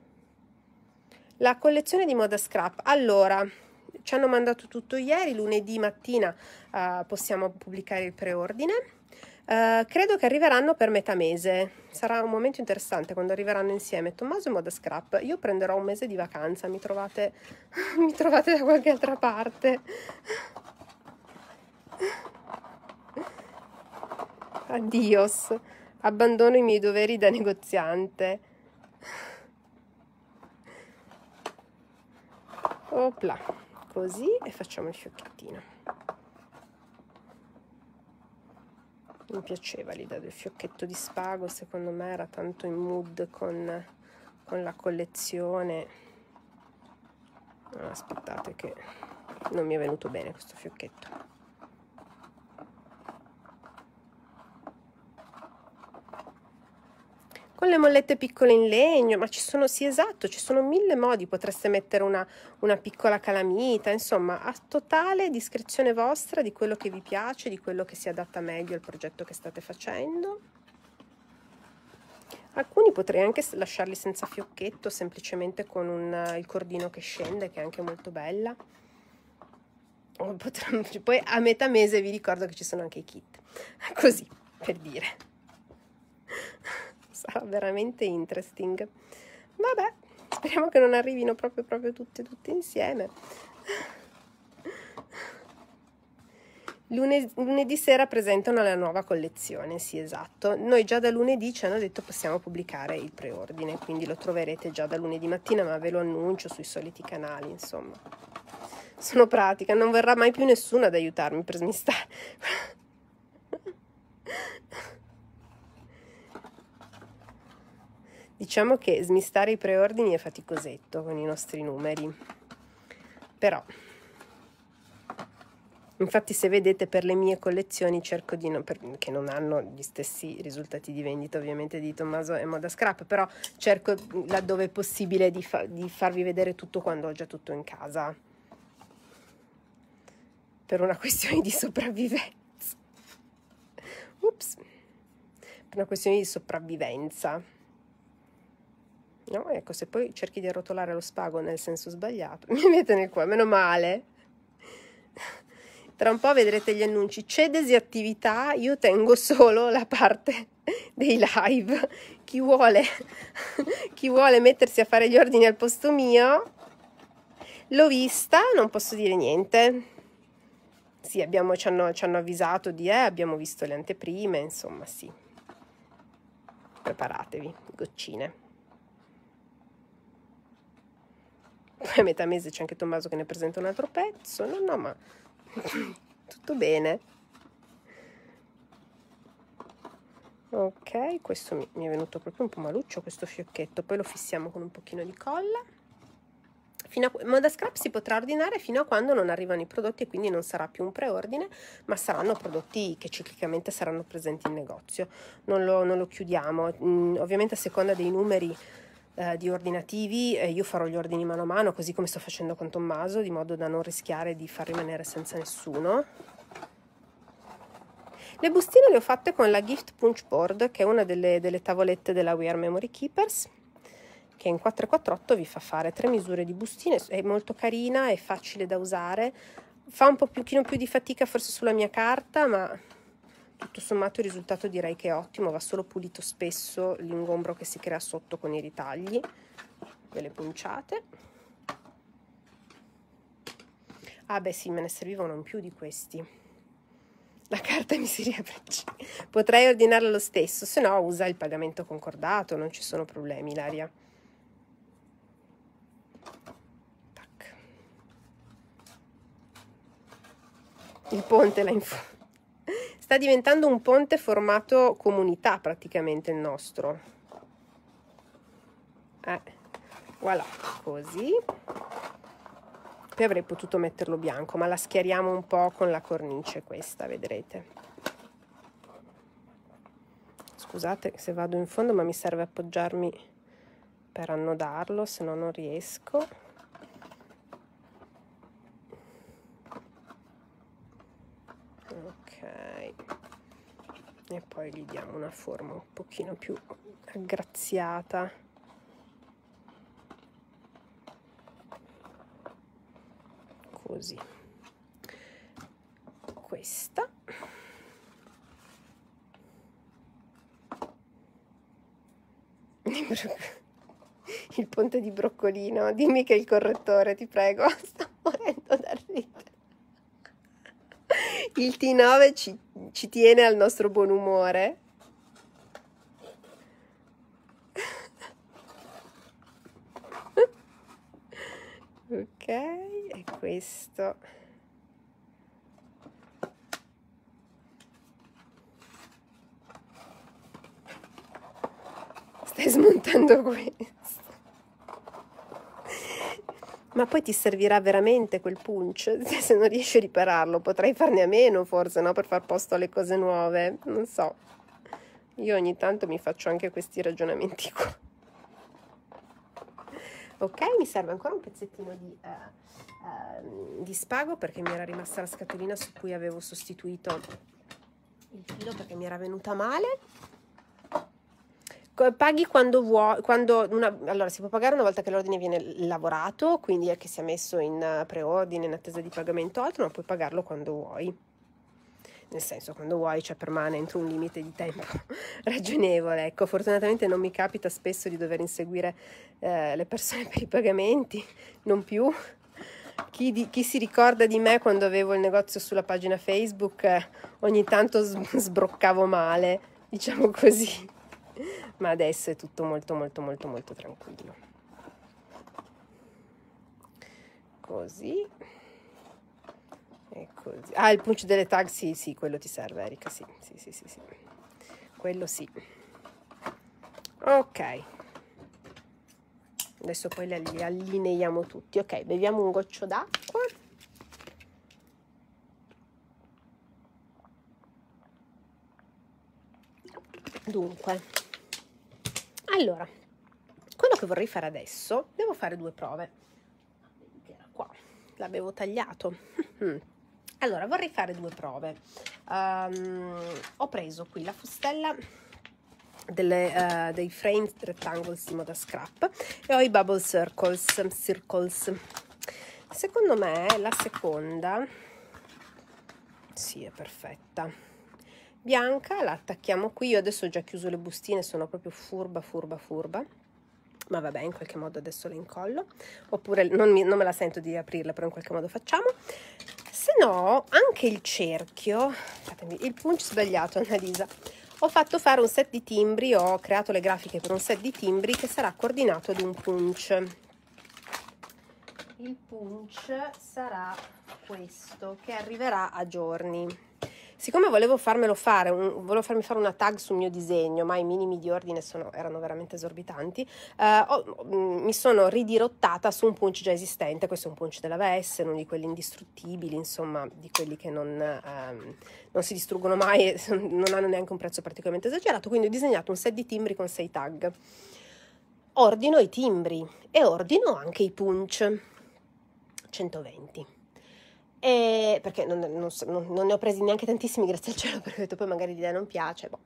La collezione di moda scrap. Allora ci hanno mandato tutto ieri lunedì mattina uh, possiamo pubblicare il preordine Uh, credo che arriveranno per metà mese. Sarà un momento interessante quando arriveranno insieme Tommaso e Moda Scrap. Io prenderò un mese di vacanza, mi trovate, mi trovate da qualche altra parte. Addios. Abbandono i miei doveri da negoziante. Opla. Così e facciamo il fiocchettino. Mi piaceva l'idea del fiocchetto di spago secondo me era tanto in mood con, con la collezione. Aspettate che non mi è venuto bene questo fiocchetto con le mollette piccole in legno, ma ci sono, sì esatto, ci sono mille modi, potreste mettere una, una piccola calamita, insomma, a totale discrezione vostra di quello che vi piace, di quello che si adatta meglio al progetto che state facendo. Alcuni potrei anche lasciarli senza fiocchetto, semplicemente con un, il cordino che scende, che è anche molto bella. Poi a metà mese vi ricordo che ci sono anche i kit, così per dire sarà veramente interesting. Vabbè, speriamo che non arrivino proprio, proprio tutte, tutte insieme. Lunedì, sera presentano la nuova collezione, sì esatto. Noi già da lunedì ci hanno detto possiamo pubblicare il preordine, quindi lo troverete già da lunedì mattina, ma ve lo annuncio sui soliti canali, insomma. Sono pratica, non verrà mai più nessuno ad aiutarmi per smistare. Diciamo che smistare i preordini è faticosetto con i nostri numeri, però infatti se vedete per le mie collezioni cerco di non, per, che non hanno gli stessi risultati di vendita ovviamente di Tommaso e Moda Scrap, però cerco laddove è possibile di, fa, di farvi vedere tutto quando ho già tutto in casa. Per una questione di sopravvivenza. Ups, per una questione di sopravvivenza No, ecco, se poi cerchi di arrotolare lo spago nel senso sbagliato, mi mette nel cuore, meno male. Tra un po' vedrete gli annunci, c'è attività, io tengo solo la parte dei live. Chi vuole, chi vuole mettersi a fare gli ordini al posto mio, l'ho vista, non posso dire niente. Sì, abbiamo, ci, hanno, ci hanno avvisato di, eh, abbiamo visto le anteprime, insomma, sì. Preparatevi, goccine. Poi a metà mese c'è anche Tommaso che ne presenta un altro pezzo. No, no, ma tutto bene. Ok, questo mi, mi, è venuto proprio un po' maluccio questo fiocchetto, poi lo fissiamo con un pochino di colla. Fino a, Moda Scrap si potrà ordinare fino a quando non arrivano i prodotti e quindi non sarà più un preordine, ma saranno prodotti che ciclicamente saranno presenti in negozio. Non lo, non lo chiudiamo, mm, ovviamente a seconda dei numeri eh, di ordinativi eh, io farò gli ordini mano a mano così come sto facendo con Tommaso di modo da non rischiare di far rimanere senza nessuno. Le bustine le ho fatte con la Gift Punch Board che è una delle, delle tavolette della We Are Memory Keepers che in 448 vi fa fare tre misure di bustine è molto carina, è facile da usare fa un pochino più di fatica forse sulla mia carta ma tutto sommato il risultato direi che è ottimo, va solo pulito spesso l'ingombro che si crea sotto con i ritagli delle punciate. Ah beh sì, me ne servivano in più di questi. La carta mi si riapre. Potrei ordinarla lo stesso, se no usa il pagamento concordato, non ci sono problemi, Ilaria. Il ponte là in fondo sta diventando un ponte formato comunità praticamente il nostro. Eh, voilà così. Poi avrei potuto metterlo bianco ma la schiariamo un po' con la cornice questa vedrete. Scusate se vado in fondo ma mi serve appoggiarmi per annodarlo se no non riesco e poi gli diamo una forma un pochino più aggraziata. Così. Questa. Il ponte di broccolino. Dimmi che è il correttore ti prego. Sto morendo da ridere. Il T9 ci, ci tiene al nostro buon umore. ok, e questo. Stai smontando questo ma poi ti servirà veramente quel punch? Se non riesci a ripararlo potrei farne a meno forse no? per far posto alle cose nuove. Non so. Io ogni tanto mi faccio anche questi ragionamenti qua. Ok mi serve ancora un pezzettino di, uh, uh, di spago perché mi era rimasta la scatolina su cui avevo sostituito il filo perché mi era venuta male paghi quando vuoi, quando una, allora si può pagare una volta che l'ordine viene lavorato, quindi è che sia messo in preordine, in attesa di pagamento o altro, ma puoi pagarlo quando vuoi. Nel senso, quando vuoi, cioè permane entro un limite di tempo ragionevole. Ecco, fortunatamente non mi capita spesso di dover inseguire eh, le persone per i pagamenti, non più. Chi, di, chi, si ricorda di me quando avevo il negozio sulla pagina Facebook, eh, ogni tanto sbroccavo male, diciamo così ma adesso è tutto molto molto molto molto tranquillo. Così. E così. Ah il punch delle tag sì sì quello ti serve Erika sì sì sì sì, sì. quello sì. Ok. Adesso poi li allineiamo tutti. Ok beviamo un goccio d'acqua. Dunque allora, quello che vorrei fare adesso, devo fare due prove. Era qua, l'avevo tagliato. allora, vorrei fare due prove. Um, ho preso qui la fustella delle, uh, dei frame rectangles di moda scrap e ho i bubble circles, circles. Secondo me la seconda, sì è perfetta, bianca, la attacchiamo qui, io adesso ho già chiuso le bustine, sono proprio furba, furba, furba. Ma vabbè in qualche modo adesso le incollo. Oppure non, mi, non me la sento di aprirla però in qualche modo facciamo. Se no anche il cerchio. Il punch sbagliato Annalisa. Ho fatto fare un set di timbri ho creato le grafiche per un set di timbri che sarà coordinato ad un punch. Il punch sarà questo che arriverà a giorni Siccome volevo farmelo fare, un, volevo farmi fare una tag sul mio disegno, ma i minimi di ordine sono, erano veramente esorbitanti, eh, ho, mm, mi sono ridirottata su un punch già esistente, questo è un punch della VS, uno di quelli indistruttibili, insomma, di quelli che non, ehm, non si distruggono mai e non hanno neanche un prezzo particolarmente esagerato, quindi ho disegnato un set di timbri con 6 tag. Ordino i timbri e ordino anche i punch, 120 e perché non, non, non, ne ho presi neanche tantissimi, grazie al cielo, perché ho detto poi magari l'idea non piace. Boh.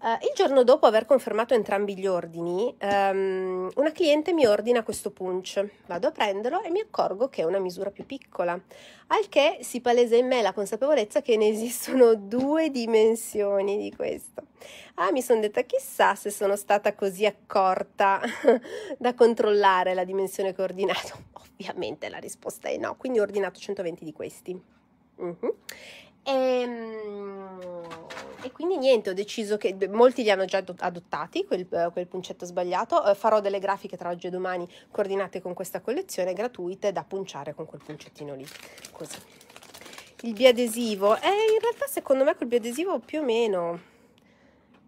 Uh, il giorno dopo aver confermato entrambi gli ordini, um, una cliente mi ordina questo punch. Vado a prenderlo e mi accorgo che è una misura più piccola, al che si palesa in me la consapevolezza che ne esistono due dimensioni di questo. Ah, mi sono detta chissà se sono stata così accorta da controllare la dimensione che ho ordinato. Ovviamente la risposta è no, quindi ho ordinato 120 di questi. E, ehm, e, quindi niente, ho deciso che molti li hanno già adottati, quel, quel puncetto sbagliato. Eh, farò delle grafiche tra oggi e domani coordinate con questa collezione gratuite da punciare con quel puncettino lì. Così. Il biadesivo, eh, in realtà secondo me col biadesivo più o meno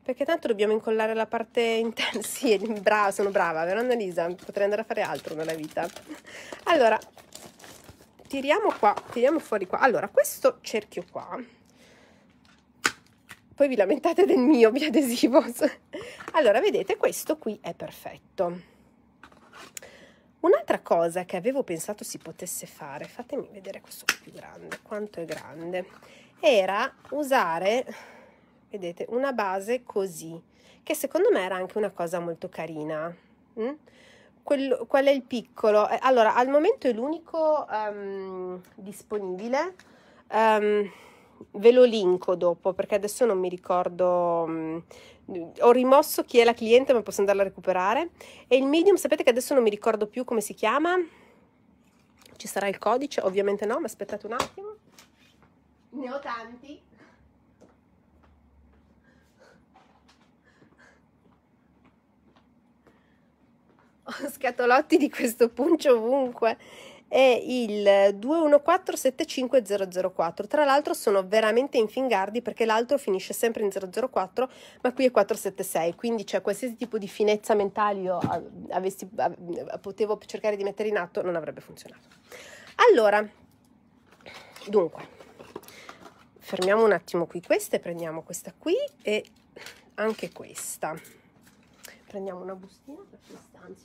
perché tanto dobbiamo incollare la parte interna. sì, brava, sono brava, vero Annalisa? Potrei andare a fare altro nella vita. Allora, tiriamo qua, tiriamo fuori qua. Allora, questo cerchio qua, poi vi lamentate del mio biadesivo. allora, vedete, questo qui è perfetto. Un'altra cosa che avevo pensato si potesse fare, fatemi vedere questo più grande, quanto è grande, era usare vedete una base così che secondo me era anche una cosa molto carina mm? Quello, qual è il piccolo? Eh, allora al momento è l'unico um, disponibile um, ve lo linko dopo perché adesso non mi ricordo um, ho rimosso chi è la cliente ma posso andarla a recuperare. E il medium sapete che adesso non mi ricordo più come si chiama? Ci sarà il codice? Ovviamente no ma aspettate un attimo. Ne ho tanti. Ho scatolotti di questo puncio ovunque è il 21475004 tra l'altro sono veramente infingardi perché l'altro finisce sempre in 004 ma qui è 476 quindi c'è qualsiasi tipo di finezza mentale io avessi, potevo cercare di mettere in atto non avrebbe funzionato. Allora dunque fermiamo un attimo qui queste prendiamo questa qui e anche questa prendiamo una bustina per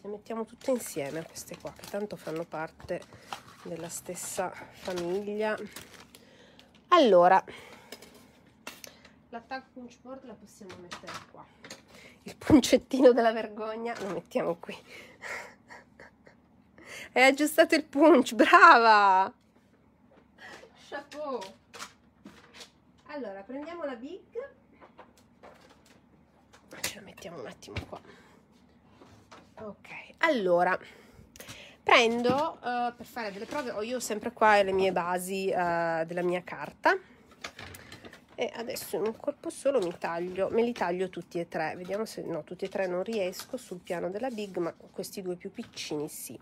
le mettiamo tutte insieme queste qua che tanto fanno parte della stessa famiglia. Allora la tag punch board la possiamo mettere qua. il puncettino della vergogna lo mettiamo qui. Hai aggiustato il punch brava! Chapeau. Allora prendiamo la big ce la mettiamo un attimo qua. Ok allora prendo uh, per fare delle prove ho io sempre qua le mie basi uh, della mia carta. E adesso in un colpo solo mi taglio me li taglio tutti e tre. Vediamo se no tutti e tre non riesco sul piano della big ma questi due più piccini sì.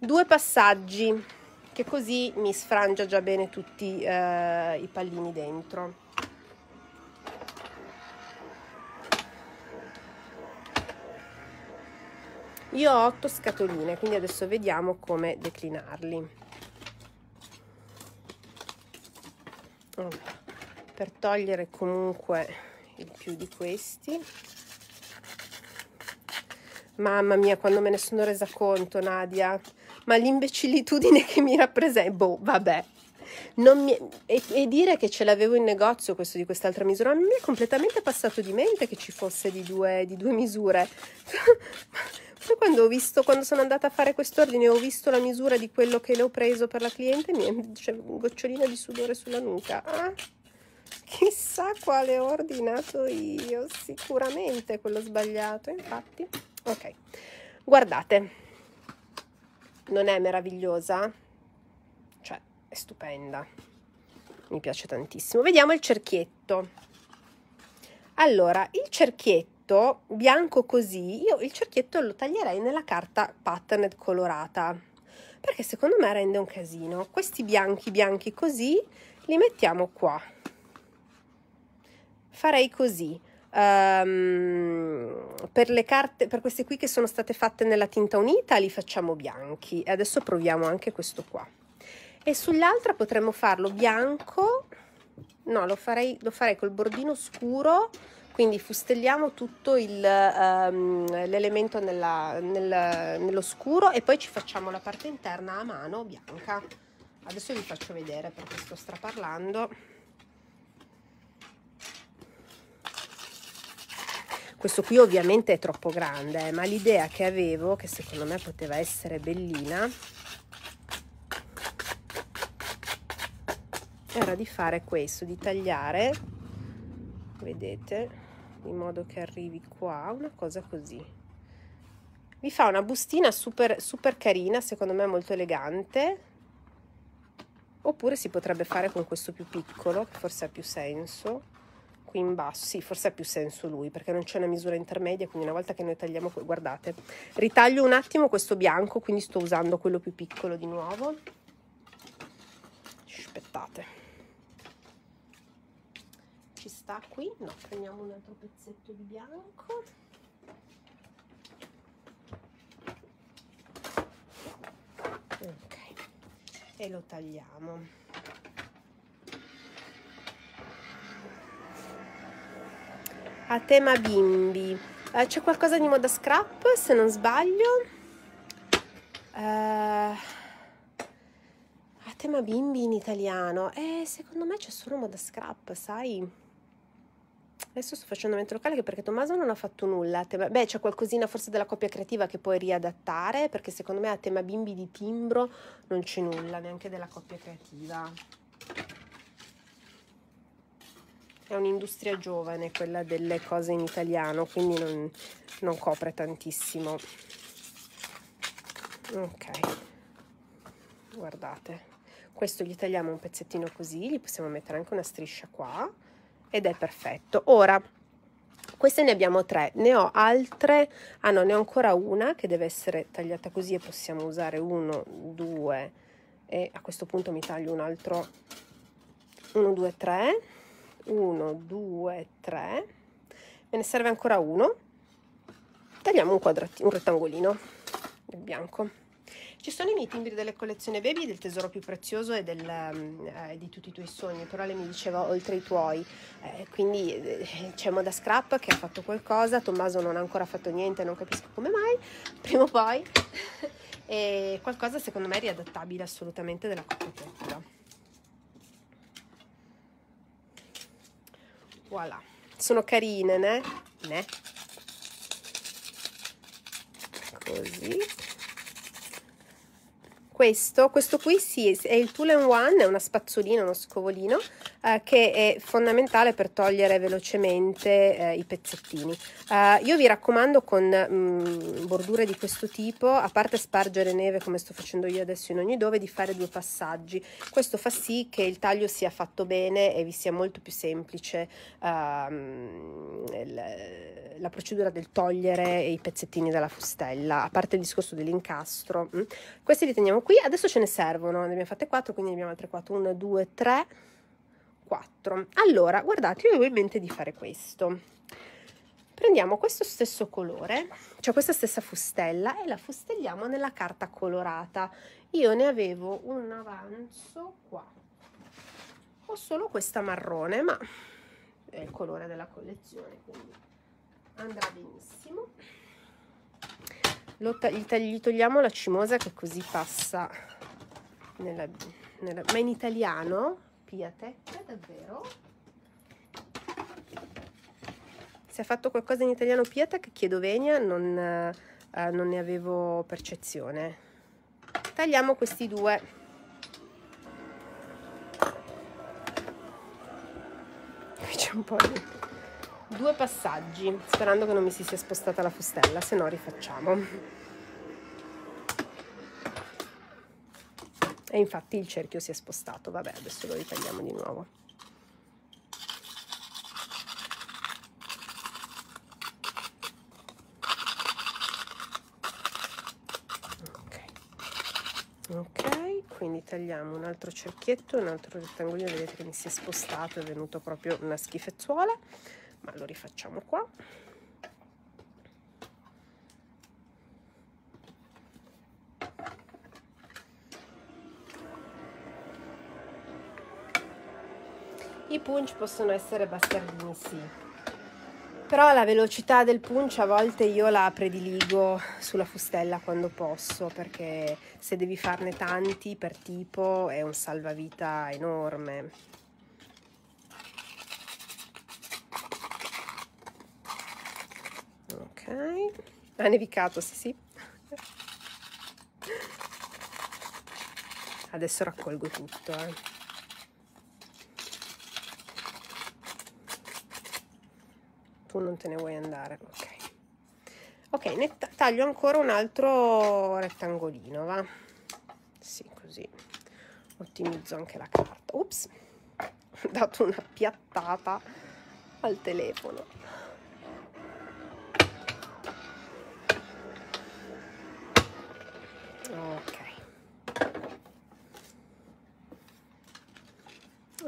Due passaggi che così mi sfrangia già bene tutti uh, i pallini dentro io ho 8 scatoline quindi adesso vediamo come declinarli. Per togliere comunque il più di questi. Mamma mia quando me ne sono resa conto Nadia. Ma l'imbecillitudine che mi rappresenta boh vabbè. Mi, e, e, dire che ce l'avevo in negozio questo di quest'altra misura, mi è completamente passato di mente che ci fosse di due, di due misure. Poi quando ho visto, quando sono andata a fare quest'ordine, ho visto la misura di quello che le ho preso per la cliente, mi è cioè, gocciolina di sudore sulla nuca. Ah, chissà quale ho ordinato io, sicuramente quello sbagliato, infatti. Ok, guardate, non è meravigliosa? Cioè, è stupenda. Mi piace tantissimo. Vediamo il cerchietto. Allora, il cerchietto cerchietto bianco così, io il cerchietto lo taglierei nella carta patterned colorata, perché secondo me rende un casino. Questi bianchi bianchi così li mettiamo qua. Farei così. Um, per le carte, per queste qui che sono state fatte nella tinta unita, li facciamo bianchi. E adesso proviamo anche questo qua. E sull'altra potremmo farlo bianco. No, lo farei, lo farei col bordino scuro quindi fustelliamo tutto um, l'elemento nel, nello scuro e poi ci facciamo la parte interna a mano bianca. Adesso vi faccio vedere perché sto straparlando. Questo qui ovviamente è troppo grande ma l'idea che avevo che secondo me poteva essere bellina era di fare questo di tagliare vedete in modo che arrivi qua, una cosa così. Vi fa una bustina super, super carina, secondo me molto elegante, oppure si potrebbe fare con questo più piccolo, che forse ha più senso, qui in basso, sì, forse ha più senso lui, perché non c'è una misura intermedia, quindi una volta che noi tagliamo, guardate, ritaglio un attimo questo bianco, quindi sto usando quello più piccolo di nuovo, aspettate sta qui. No prendiamo un altro pezzetto di bianco. Ok e lo tagliamo. A tema bimbi. Eh, c'è qualcosa di moda scrap se non sbaglio? Eh, a tema bimbi in italiano. Eh, secondo me c'è solo moda scrap sai Adesso sto facendo mente locale perché Tommaso non ha fatto nulla. Tema... Beh, c'è qualcosina forse della coppia creativa che puoi riadattare, perché secondo me a tema bimbi di timbro non c'è nulla, neanche della coppia creativa. È un'industria giovane quella delle cose in italiano, quindi non, non copre tantissimo. Ok, guardate. Questo gli tagliamo un pezzettino così, gli possiamo mettere anche una striscia qua ed è perfetto. Ora, queste ne abbiamo tre, ne ho altre, ah no, ne ho ancora una che deve essere tagliata così e possiamo usare uno, due e a questo punto mi taglio un altro, uno, due, tre, uno, due, tre, me ne serve ancora uno, tagliamo un quadratino, un rettangolino bianco. Ci sono i miei timbri delle collezioni baby del tesoro più prezioso e del, eh, di tutti i tuoi sogni, però lei mi diceva oltre i tuoi, eh, quindi eh, c'è Moda Scrap che ha fatto qualcosa, Tommaso non ha ancora fatto niente, non capisco come mai, prima o poi, e qualcosa secondo me è riadattabile assolutamente della coppia. Voilà, sono carine, né? né? Così questo, questo qui sì, è il tool and one, è una spazzolina, uno scovolino eh, che è fondamentale per togliere velocemente eh, i pezzettini. Uh, io vi raccomando con mh, mm, bordure di questo tipo, a parte spargere neve come sto facendo io adesso in ogni dove, di fare due passaggi. Questo fa sì che il taglio sia fatto bene e vi sia molto più semplice il, la procedura del togliere i pezzettini dalla fustella, a parte il discorso dell'incastro. Mm. Questi li teniamo qui, adesso ce ne servono, ne abbiamo fatte 4, quindi ne abbiamo altre 4, 1, 2, 3, 4. Allora, guardate, io avevo in mente di fare questo. Prendiamo questo stesso colore, cioè questa stessa fustella, e la fustelliamo nella carta colorata. Io ne avevo un avanzo qua. Ho solo questa marrone, ma è il colore della collezione, quindi andrà benissimo gli togliamo la cimosa che così passa nella, nella, ma in italiano, Piatech, davvero? Se ha fatto qualcosa in italiano Piatech, chiedo venia, non, eh, non ne avevo percezione. Tagliamo questi due. C'è un po' di due passaggi, sperando che non mi si sia spostata la fustella, se no rifacciamo. E infatti il cerchio si è spostato. Vabbè adesso lo ritagliamo di nuovo. Ok. Quindi tagliamo un altro cerchietto un altro rettangolino. Vedete che mi si è spostato è venuto proprio una schifezzuola. Ma lo rifacciamo qua I punch possono essere bastardini, sì. Però la velocità del punch a volte io la prediligo sulla fustella quando posso, perché se devi farne tanti per tipo è un salvavita enorme. Ok, ha nevicato, sì sì. Adesso raccolgo tutto, eh. Tu non te ne vuoi andare. Ok. Ok ne taglio ancora un altro rettangolino va? Sì così. Ottimizzo anche la carta. Ups. Ho dato una piattata al telefono. Ok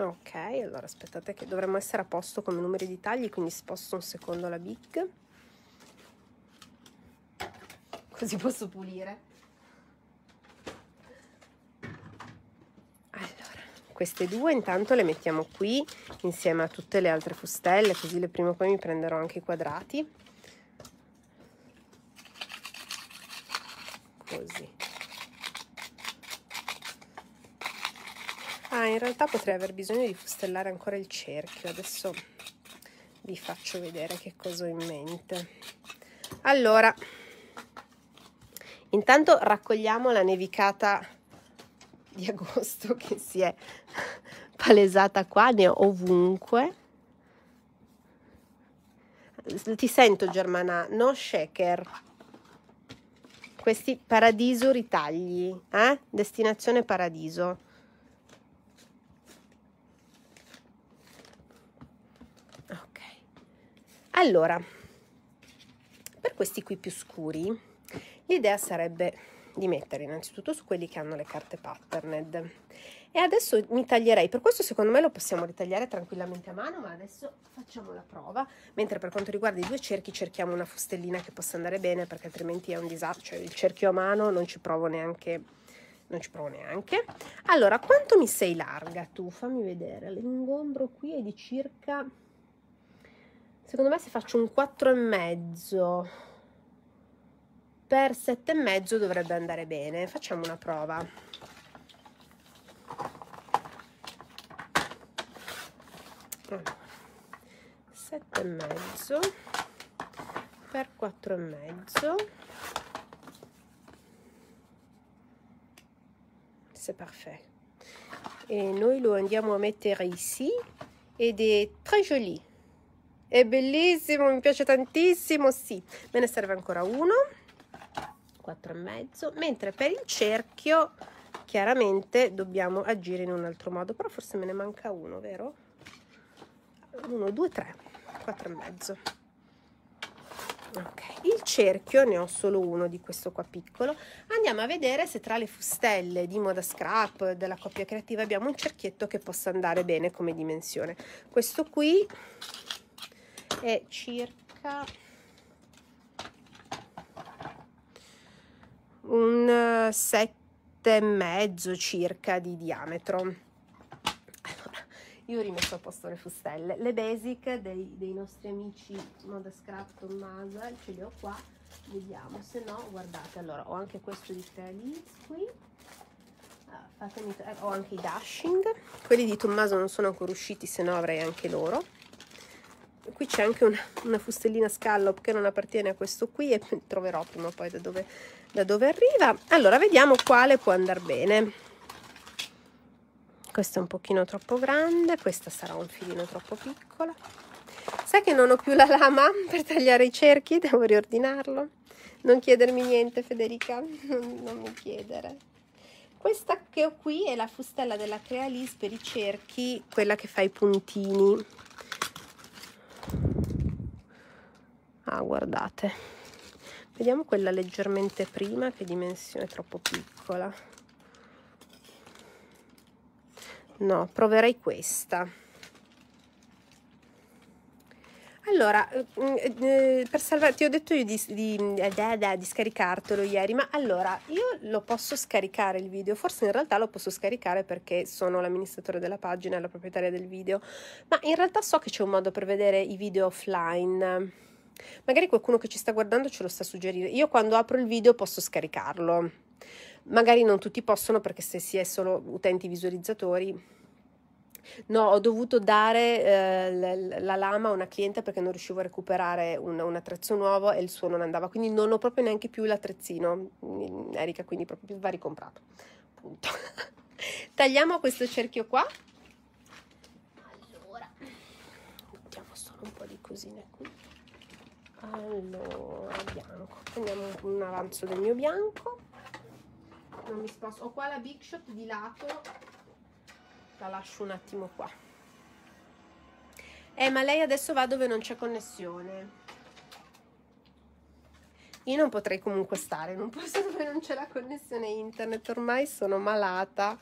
ok allora aspettate che dovremmo essere a posto come numeri di tagli quindi sposto un secondo la big. Così posso pulire. Allora queste due intanto le mettiamo qui insieme a tutte le altre fustelle così le prima o poi mi prenderò anche i quadrati. Così in realtà potrei aver bisogno di fustellare ancora il cerchio. Adesso vi faccio vedere che cosa ho in mente. Allora, intanto raccogliamo la nevicata di agosto che si è palesata qua, ne ho ovunque. Ti sento Germana, no shaker. Questi paradiso ritagli, eh? Destinazione paradiso. Allora, per questi qui più scuri, l'idea sarebbe di mettere innanzitutto su quelli che hanno le carte patterned. E adesso mi taglierei, per questo secondo me lo possiamo ritagliare tranquillamente a mano, ma adesso facciamo la prova. Mentre per quanto riguarda i due cerchi cerchiamo una fustellina che possa andare bene, perché altrimenti è un disastro, cioè il cerchio a mano non ci provo neanche non ci provo neanche. Allora, quanto mi sei larga tu? Fammi vedere, l'ingombro qui è di circa secondo me se faccio un 4 e mezzo per 7 e mezzo dovrebbe andare bene. Facciamo una prova. Allora, 7 e mezzo per 4 e mezzo. C'est parfait. E noi lo andiamo a mettere ici ed è très joli è bellissimo, mi piace tantissimo, sì. Me ne serve ancora uno, quattro e mezzo, mentre per il cerchio chiaramente dobbiamo agire in un altro modo, però forse me ne manca uno, vero? Uno, due, tre, quattro e mezzo. Ok, il cerchio ne ho solo uno di questo qua piccolo. Andiamo a vedere se tra le fustelle di moda scrap della coppia creativa abbiamo un cerchietto che possa andare bene come dimensione. Questo qui è circa un sette e mezzo circa di diametro. Io ho rimesso a posto le fustelle. Le basic dei, dei nostri amici moda scrap Tommaso ce le ho qua. Vediamo se no guardate allora ho anche questo di Felis qui. Ah, Fatemi, eh, ho anche i dashing, quelli di Tommaso non sono ancora usciti, se no avrei anche loro. Qui c'è anche una, una, fustellina scallop che non appartiene a questo qui e troverò prima o poi da dove, da dove arriva. Allora, vediamo quale può andare bene. Questa è un pochino troppo grande, questa sarà un filino troppo piccola. Sai che non ho più la lama per tagliare i cerchi? Devo riordinarlo. Non chiedermi niente, Federica, non, non mi chiedere. Questa che ho qui è la fustella della Crealis per i cerchi, quella che fa i puntini. Ah, guardate. Vediamo quella leggermente prima, che dimensione troppo piccola. No, proverei questa. Allora, mm, eh, per salvare, ti ho detto io di, di, eh, di, scaricartelo ieri, ma allora io lo posso scaricare il video, forse in realtà lo posso scaricare perché sono l'amministratore della pagina e la proprietaria del video, ma in realtà so che c'è un modo per vedere i video offline. Magari qualcuno che ci sta guardando ce lo sta suggerire. Io quando apro il video posso scaricarlo. Magari non tutti possono perché se si è solo utenti visualizzatori No, ho dovuto dare eh, la lama a una cliente perché non riuscivo a recuperare un, un, attrezzo nuovo e il suo non andava, quindi non ho proprio neanche più l'attrezzino, Erika, quindi proprio va ricomprato. Punto. Tagliamo questo cerchio qua. Allora, mettiamo solo un po' di cosine qui. Allora, bianco. Prendiamo un avanzo del mio bianco. Non mi sposto. Ho qua la Big Shot di lato la lascio un attimo qua. Eh ma lei adesso va dove non c'è connessione. Io non potrei comunque stare in un posto dove non c'è la connessione internet ormai sono malata.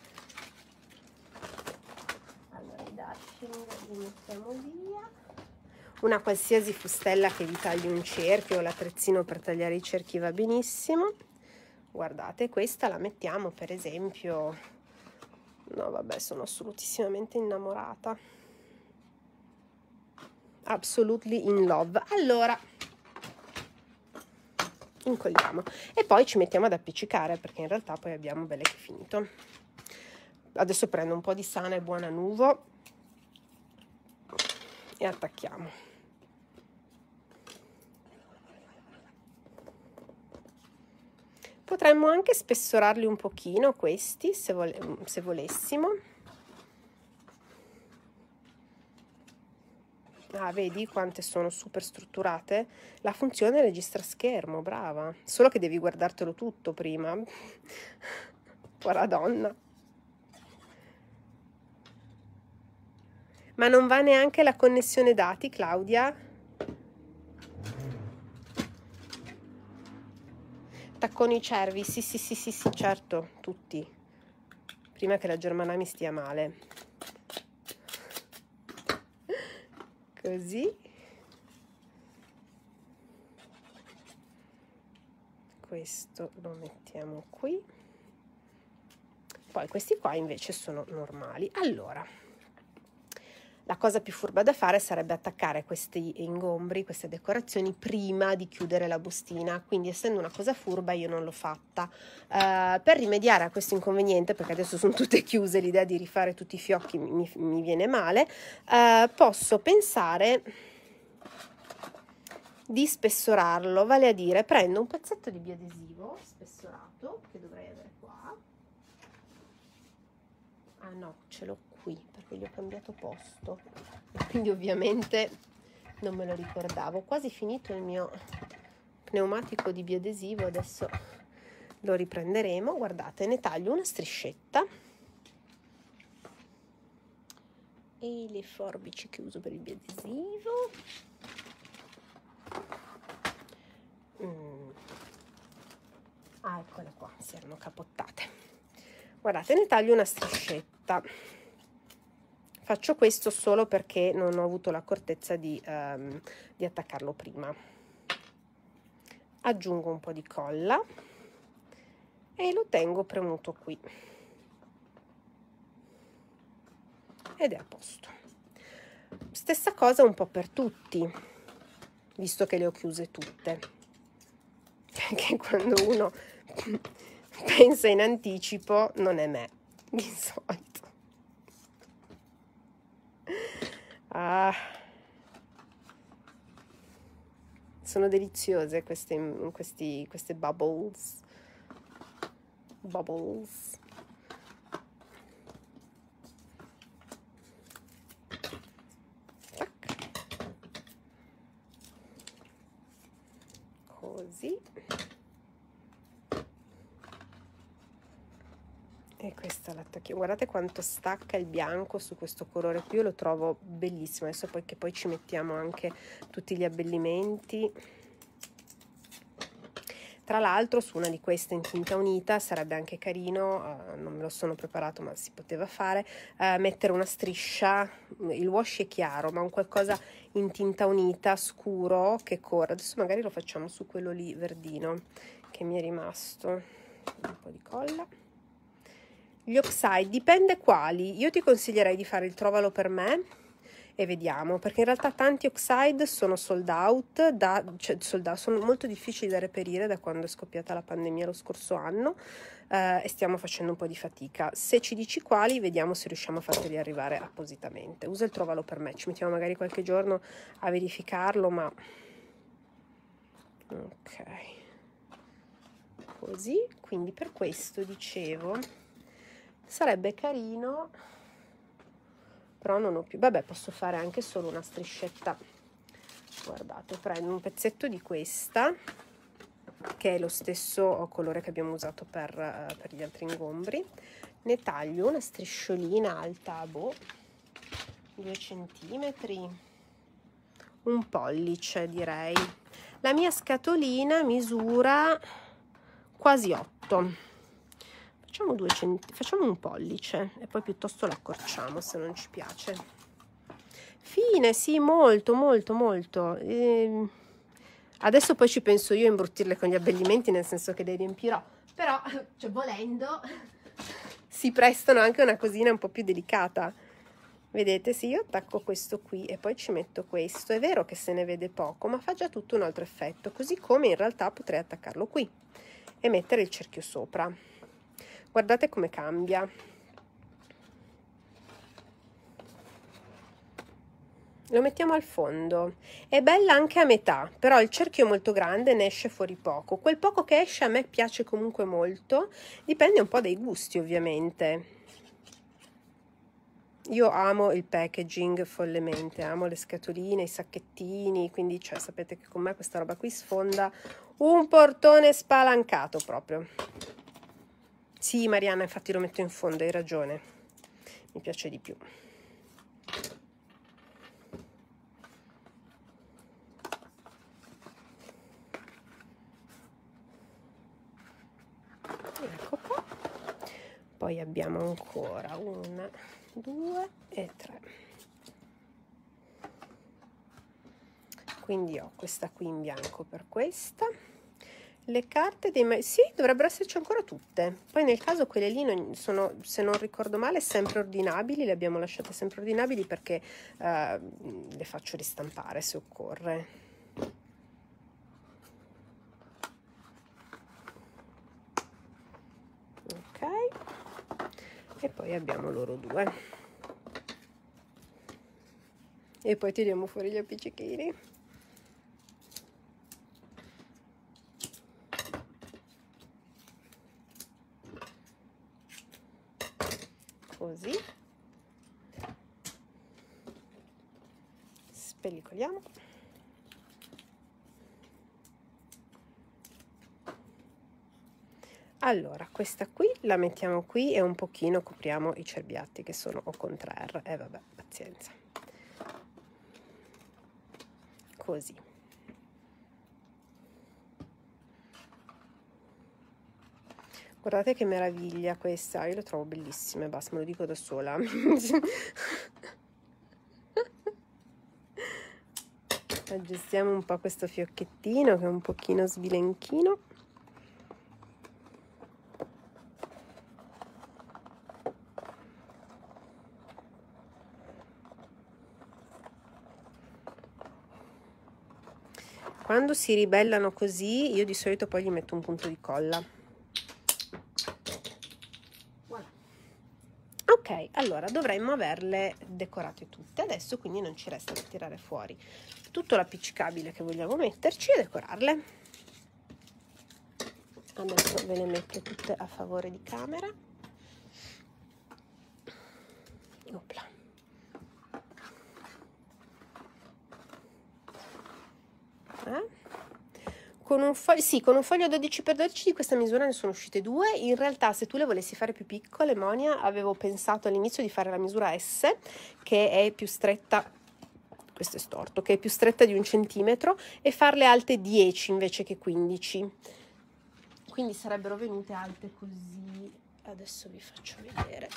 Allora i dashing li mettiamo via. Una qualsiasi fustella che vi tagli un cerchio o l'attrezzino per tagliare i cerchi va benissimo. Guardate questa la mettiamo per esempio no vabbè sono assolutissimamente innamorata. Absolutely in love. Allora incolliamo. E poi ci mettiamo ad appiccicare perché in realtà poi abbiamo belle che finito. Adesso prendo un po' di sana e buona nuvo e attacchiamo Potremmo anche spessorarli un pochino questi, se, vole se volessimo. Ah, vedi quante sono super strutturate? La funzione registra schermo, brava. Solo che devi guardartelo tutto prima. Povera donna. Ma non va neanche la connessione dati, Claudia? Tacconi cervi, sì sì sì sì sì, certo, tutti. Prima che la Germana mi stia male. Così. Questo lo mettiamo qui. Poi questi qua invece sono normali. Allora, la cosa più furba da fare sarebbe attaccare questi ingombri, queste decorazioni prima di chiudere la bustina, quindi essendo una cosa furba io non l'ho fatta. Uh, per rimediare a questo inconveniente, perché adesso sono tutte chiuse, l'idea di rifare tutti i fiocchi mi, mi viene male, uh, posso pensare di spessorarlo, vale a dire prendo un pezzetto di biadesivo spessorato, che dovrei avere qua, ah no, ce l'ho qui gli ho cambiato posto. Quindi ovviamente non me lo ricordavo. Quasi finito il mio pneumatico di biadesivo adesso lo riprenderemo. Guardate ne taglio una striscetta. E le forbici che uso per il biadesivo. Mm. ah eccole qua si erano capottate. Guardate ne taglio una striscetta Faccio questo solo perché non ho avuto l'accortezza di, um, di attaccarlo prima. Aggiungo un po' di colla e lo tengo premuto qui. Ed è a posto. Stessa cosa un po' per tutti, visto che le ho chiuse tutte. Perché quando uno pensa in anticipo non è me. di solito. Ah. Sono deliziose queste, questi, queste bubbles. Bubbles. Così. E questa l'attacchiamo. Guardate quanto stacca il bianco su questo colore qui, io lo trovo bellissimo. Adesso poi che poi ci mettiamo anche tutti gli abbellimenti. Tra l'altro su una di queste in tinta unita sarebbe anche carino, uh, non me lo sono preparato ma si poteva fare, uh, mettere una striscia, il wash è chiaro ma un qualcosa in tinta unita scuro che corre. Adesso magari lo facciamo su quello lì verdino che mi è rimasto. Un po' di colla. Gli oxide, dipende quali. Io ti consiglierei di fare il trovalo per me e vediamo, perché in realtà tanti oxide sono sold out, da, cioè sold out, sono molto difficili da reperire da quando è scoppiata la pandemia lo scorso anno eh, e stiamo facendo un po' di fatica. Se ci dici quali, vediamo se riusciamo a farteli arrivare appositamente. Usa il trovalo per me, ci mettiamo magari qualche giorno a verificarlo, ma... Ok. Così, quindi per questo dicevo sarebbe carino però non ho più. Vabbè posso fare anche solo una striscetta. Guardate prendo un pezzetto di questa che è lo stesso colore che abbiamo usato per, uh, per gli altri ingombri. Ne taglio una strisciolina alta boh 2 centimetri. Un pollice direi. La mia scatolina misura quasi 8 facciamo due centi facciamo un pollice e poi piuttosto l'accorciamo se non ci piace. Fine sì molto molto molto. E adesso poi ci penso io a imbruttirle con gli abbellimenti nel senso che le riempirò. Però cioè, volendo si prestano anche una cosina un po' più delicata. Vedete se io attacco questo qui e poi ci metto questo. È vero che se ne vede poco ma fa già tutto un altro effetto così come in realtà potrei attaccarlo qui e mettere il cerchio sopra guardate come cambia. Lo mettiamo al fondo. È bella anche a metà però il cerchio è molto grande ne esce fuori poco. Quel poco che esce a me piace comunque molto. Dipende un po' dai gusti ovviamente. Io amo il packaging follemente, amo le scatoline, i sacchettini, quindi cioè, sapete che con me questa roba qui sfonda un portone spalancato proprio. Sì, Mariana, infatti lo metto in fondo, hai ragione. Mi piace di più. Ecco qua. Poi abbiamo ancora una, due e tre. Quindi ho questa qui in bianco per questa le carte dei sì, dovrebbero esserci ancora tutte. Poi nel caso quelle lì sono, se non ricordo male, sempre ordinabili, le abbiamo lasciate sempre ordinabili perché uh, le faccio ristampare se occorre. Ok. E poi abbiamo loro due. E poi tiriamo fuori gli appiccichini. Così. Spellicoliamo. Allora questa qui la mettiamo qui e un pochino copriamo i cerbiatti che sono au contraire e eh, vabbè pazienza. Così Guardate che meraviglia questa, io la trovo bellissima basta, me lo dico da sola. Aggiustiamo un po' questo fiocchettino che è un pochino sbilenchino. Quando si ribellano così, io di solito poi gli metto un punto di colla. Allora dovremmo averle decorate tutte adesso quindi non ci resta da tirare fuori tutto l'appiccicabile che vogliamo metterci e decorarle adesso ve ne metto tutte a favore di camera Opla. Eh? Con un, foglio, sì, con un foglio 12x12 di questa misura ne sono uscite due. In realtà, se tu le volessi fare più piccole, Monia, avevo pensato all'inizio di fare la misura S, che è più stretta questo è storto, che è più stretta di un centimetro, e farle alte 10 invece che 15. Quindi sarebbero venute alte così. Adesso vi faccio vedere.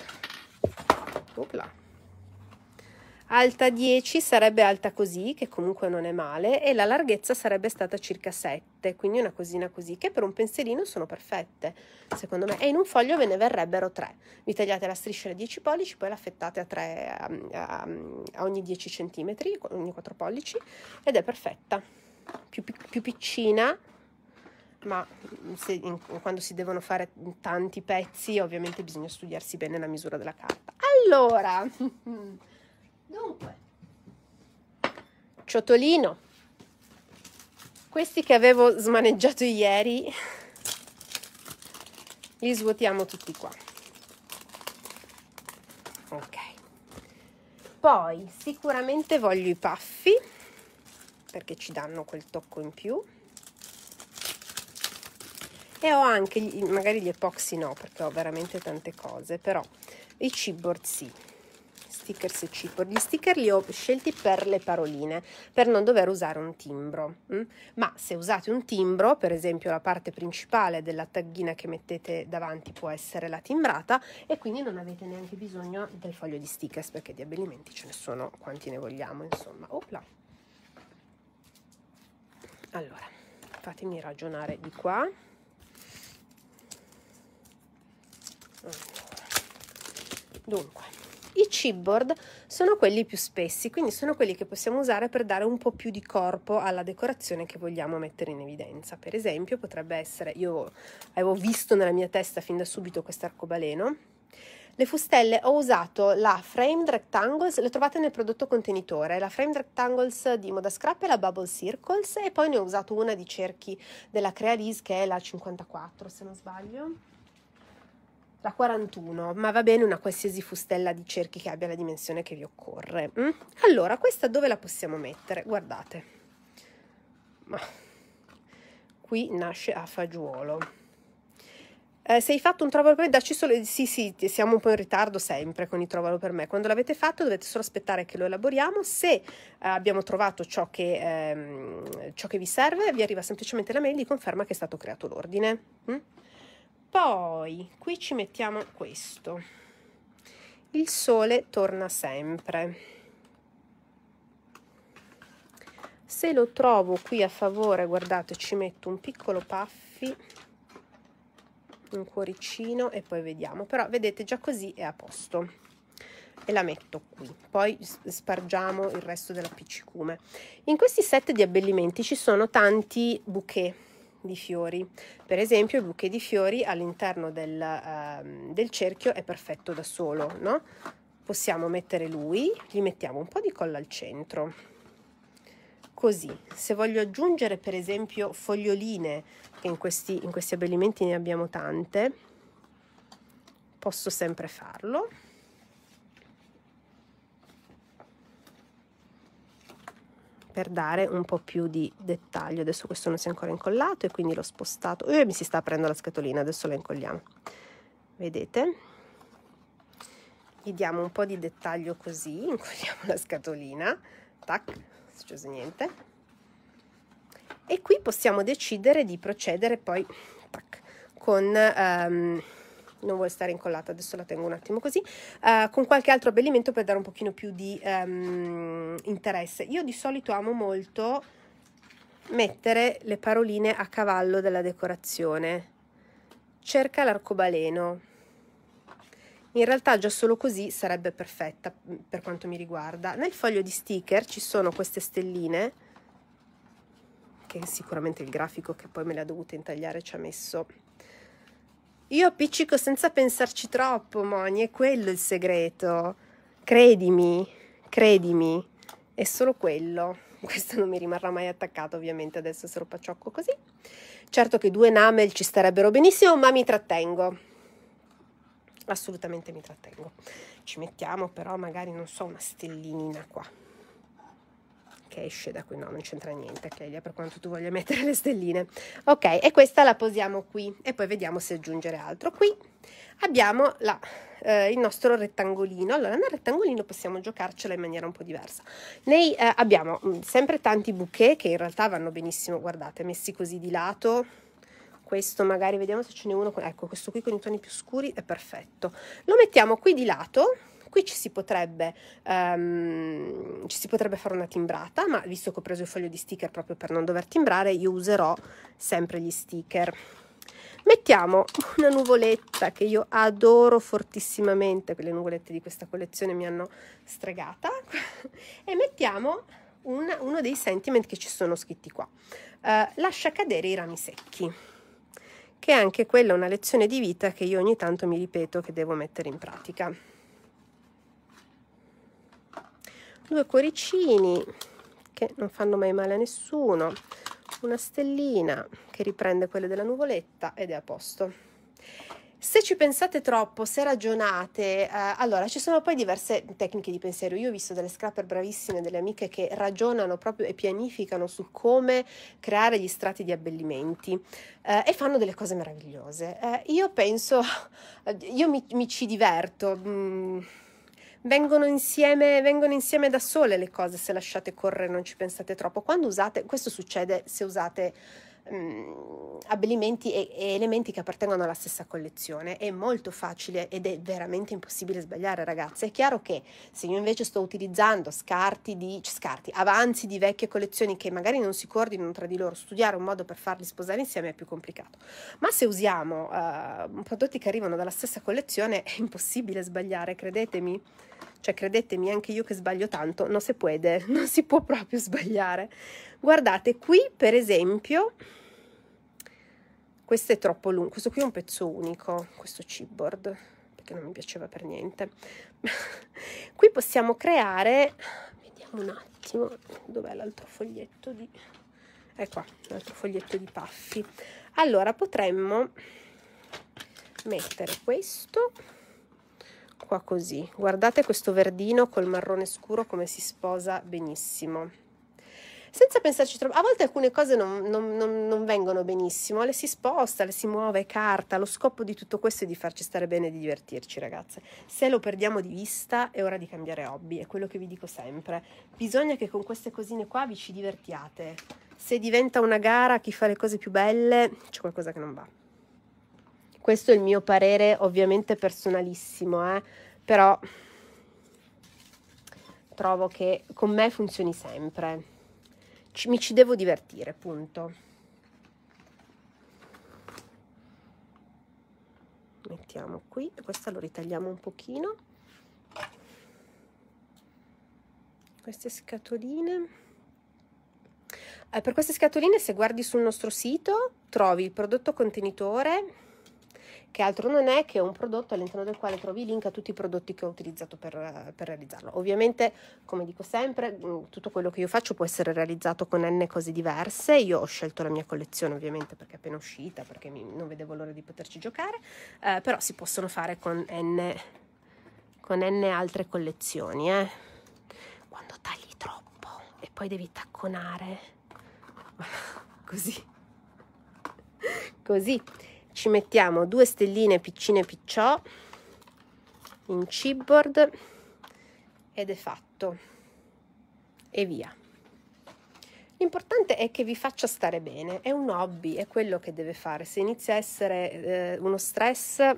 Opla alta 10 sarebbe alta così, che comunque non è male, e la larghezza sarebbe stata circa 7, quindi una cosina così, che per un pensierino sono perfette, secondo me. E in un foglio ve ne verrebbero 3. Vi tagliate la striscia da 10 pollici, poi l'affettate a, 3, a, a, a ogni 10 cm, ogni 4 pollici, ed è perfetta. Più, più piccina, ma se, in, quando si devono fare tanti pezzi, ovviamente bisogna studiarsi bene la misura della carta. Allora... Dunque, ciotolino, questi che avevo smaneggiato ieri, li svuotiamo tutti qua. Ok. Poi sicuramente voglio i paffi, perché ci danno quel tocco in più. E ho anche, magari gli epoxy no, perché ho veramente tante cose, però i chipboard sì stickers e chipboard. Gli sticker li ho scelti per le paroline, per non dover usare un timbro. Mm? Ma se usate un timbro, per esempio la parte principale della taghina che mettete davanti può essere la timbrata e quindi non avete neanche bisogno del foglio di stickers perché di abbellimenti ce ne sono quanti ne vogliamo, insomma. Opla. Allora, fatemi ragionare di qua. Dunque, i chipboard sono quelli più spessi, quindi sono quelli che possiamo usare per dare un po' più di corpo alla decorazione che vogliamo mettere in evidenza. Per esempio potrebbe essere, io avevo visto nella mia testa fin da subito questo arcobaleno, le fustelle ho usato la Framed Rectangles, le trovate nel prodotto contenitore, la Framed Rectangles di Moda Scrap e la Bubble Circles e poi ne ho usato una di cerchi della Crealise che è la 54 se non sbaglio la 41, ma va bene una qualsiasi fustella di cerchi che abbia la dimensione che vi occorre. Mm? Allora, questa dove la possiamo mettere? Guardate, ma qui nasce a fagiolo. Eh, se hai fatto un trovalo per me, dacci solo... Sì, sì, siamo un po' in ritardo sempre con i trovalo per me. Quando l'avete fatto dovete solo aspettare che lo elaboriamo. Se eh, abbiamo trovato ciò che, ehm, ciò che vi serve, vi arriva semplicemente la mail di conferma che è stato creato l'ordine. Mm? Poi qui ci mettiamo questo. Il sole torna sempre. Se lo trovo qui a favore, guardate, ci metto un piccolo paffi, un cuoricino e poi vediamo. Però vedete già così è a posto e la metto qui poi spargiamo il resto dell'appiccicume in questi set di abbellimenti ci sono tanti bouquet di fiori. Per esempio il bouquet di fiori all'interno del, uh, del cerchio è perfetto da solo, no? Possiamo mettere lui, gli mettiamo un po' di colla al centro. Così, se voglio aggiungere per esempio foglioline, che in questi, in questi abbellimenti ne abbiamo tante, posso sempre farlo. Per dare un po' più di dettaglio. Adesso questo non si è ancora incollato e quindi l'ho spostato. E mi si sta aprendo la scatolina, adesso la incolliamo. Vedete? Gli diamo un po' di dettaglio così, incolliamo la scatolina, tac, non è successo niente. E qui possiamo decidere di procedere poi tac, con... Um, non vuole stare incollata, adesso la tengo un attimo così, uh, con qualche altro abbellimento per dare un pochino più di um, interesse. Io di solito amo molto mettere le paroline a cavallo della decorazione. Cerca l'arcobaleno. In realtà già solo così sarebbe perfetta mm, per quanto mi riguarda. Nel foglio di sticker ci sono queste stelline, che sicuramente il grafico che poi me le ha dovute intagliare ci ha messo Io appiccico senza pensarci troppo, Moni, è quello il segreto. Credimi, credimi, è solo quello. Questo non mi rimarrà mai attaccato, ovviamente, adesso se lo paciocco così. Certo che due namel ci starebbero benissimo, ma mi trattengo. Assolutamente mi trattengo. Ci mettiamo però magari, non so, una stellina qua che esce da qui, no non c'entra niente Clelia per quanto tu voglia mettere le stelline. Ok e questa la posiamo qui e poi vediamo se aggiungere altro. Qui abbiamo la, eh, il nostro rettangolino. Allora nel rettangolino possiamo giocarcela in maniera un po' diversa. Nei, eh, abbiamo mm, sempre tanti bouquet che in realtà vanno benissimo guardate messi così di lato. Questo magari vediamo se ce n'è uno ecco questo qui con i toni più scuri è perfetto. Lo mettiamo qui di lato Qui ci si, potrebbe, um, ci si potrebbe fare una timbrata, ma visto che ho preso il foglio di sticker proprio per non dover timbrare, io userò sempre gli sticker. Mettiamo una nuvoletta che io adoro fortissimamente, quelle nuvolette di questa collezione mi hanno stregata, e mettiamo un, uno dei sentiment che ci sono scritti qua. Uh, lascia cadere i rami secchi, che è anche quella una lezione di vita che io ogni tanto mi ripeto che devo mettere in pratica. Due cuoricini che non fanno mai male a nessuno, una stellina che riprende quelle della nuvoletta ed è a posto. Se ci pensate troppo, se ragionate, eh, allora ci sono poi diverse tecniche di pensiero. Io ho visto delle scrapper bravissime, delle amiche che ragionano proprio e pianificano su come creare gli strati di abbellimenti eh, e fanno delle cose meravigliose. Eh, io penso, io mi, mi ci diverto. Mm, vengono insieme, vengono insieme da sole le cose se lasciate correre, non ci pensate troppo. Quando usate, questo succede se usate um, abbellimenti e, e, elementi che appartengono alla stessa collezione. È molto facile ed è veramente impossibile sbagliare, ragazze. È chiaro che se io invece sto utilizzando scarti di scarti, avanzi di vecchie collezioni che magari non si coordinano tra di loro, studiare un modo per farli sposare insieme è più complicato. Ma se usiamo uh, prodotti che arrivano dalla stessa collezione è impossibile sbagliare, credetemi. Cioè, credetemi, anche io che sbaglio tanto, non si può, non si può proprio sbagliare. Guardate, qui per esempio, questo è troppo lungo, questo qui è un pezzo unico, questo chipboard, perché non mi piaceva per niente. qui possiamo creare, vediamo un attimo, dov'è l'altro foglietto di... Qua, l'altro foglietto di paffi. Allora, potremmo mettere questo qua così. Guardate questo verdino col marrone scuro come si sposa benissimo. Senza pensarci troppo a volte alcune cose non, non, non, non vengono benissimo le si sposta, le si muove, carta lo scopo di tutto questo è di farci stare bene e di divertirci ragazze. Se lo perdiamo di vista è ora di cambiare hobby è quello che vi dico sempre. Bisogna che con queste cosine qua vi ci divertiate. Se diventa una gara chi fa le cose più belle c'è qualcosa che non va questo è il mio parere ovviamente personalissimo, eh? però trovo che con me funzioni sempre. Ci, mi ci devo divertire, punto. Mettiamo qui, questo lo ritagliamo un pochino. Queste scatoline. Eh, per queste scatoline, se guardi sul nostro sito, trovi il prodotto contenitore che altro non è che un prodotto all'interno del quale trovi link a tutti i prodotti che ho utilizzato per, per, realizzarlo. Ovviamente, come dico sempre, mm, tutto quello che io faccio può essere realizzato con n cose diverse. Io ho scelto la mia collezione ovviamente perché è appena uscita, perché mi, non vedevo l'ora di poterci giocare, eh, però si possono fare con n, con n altre collezioni. Eh. Quando tagli troppo e poi devi tacconare, così, così ci mettiamo due stelline piccine picciò in chipboard ed è fatto. E via. L'importante è che vi faccia stare bene. È un hobby è quello che deve fare. Se inizia a essere eh, uno stress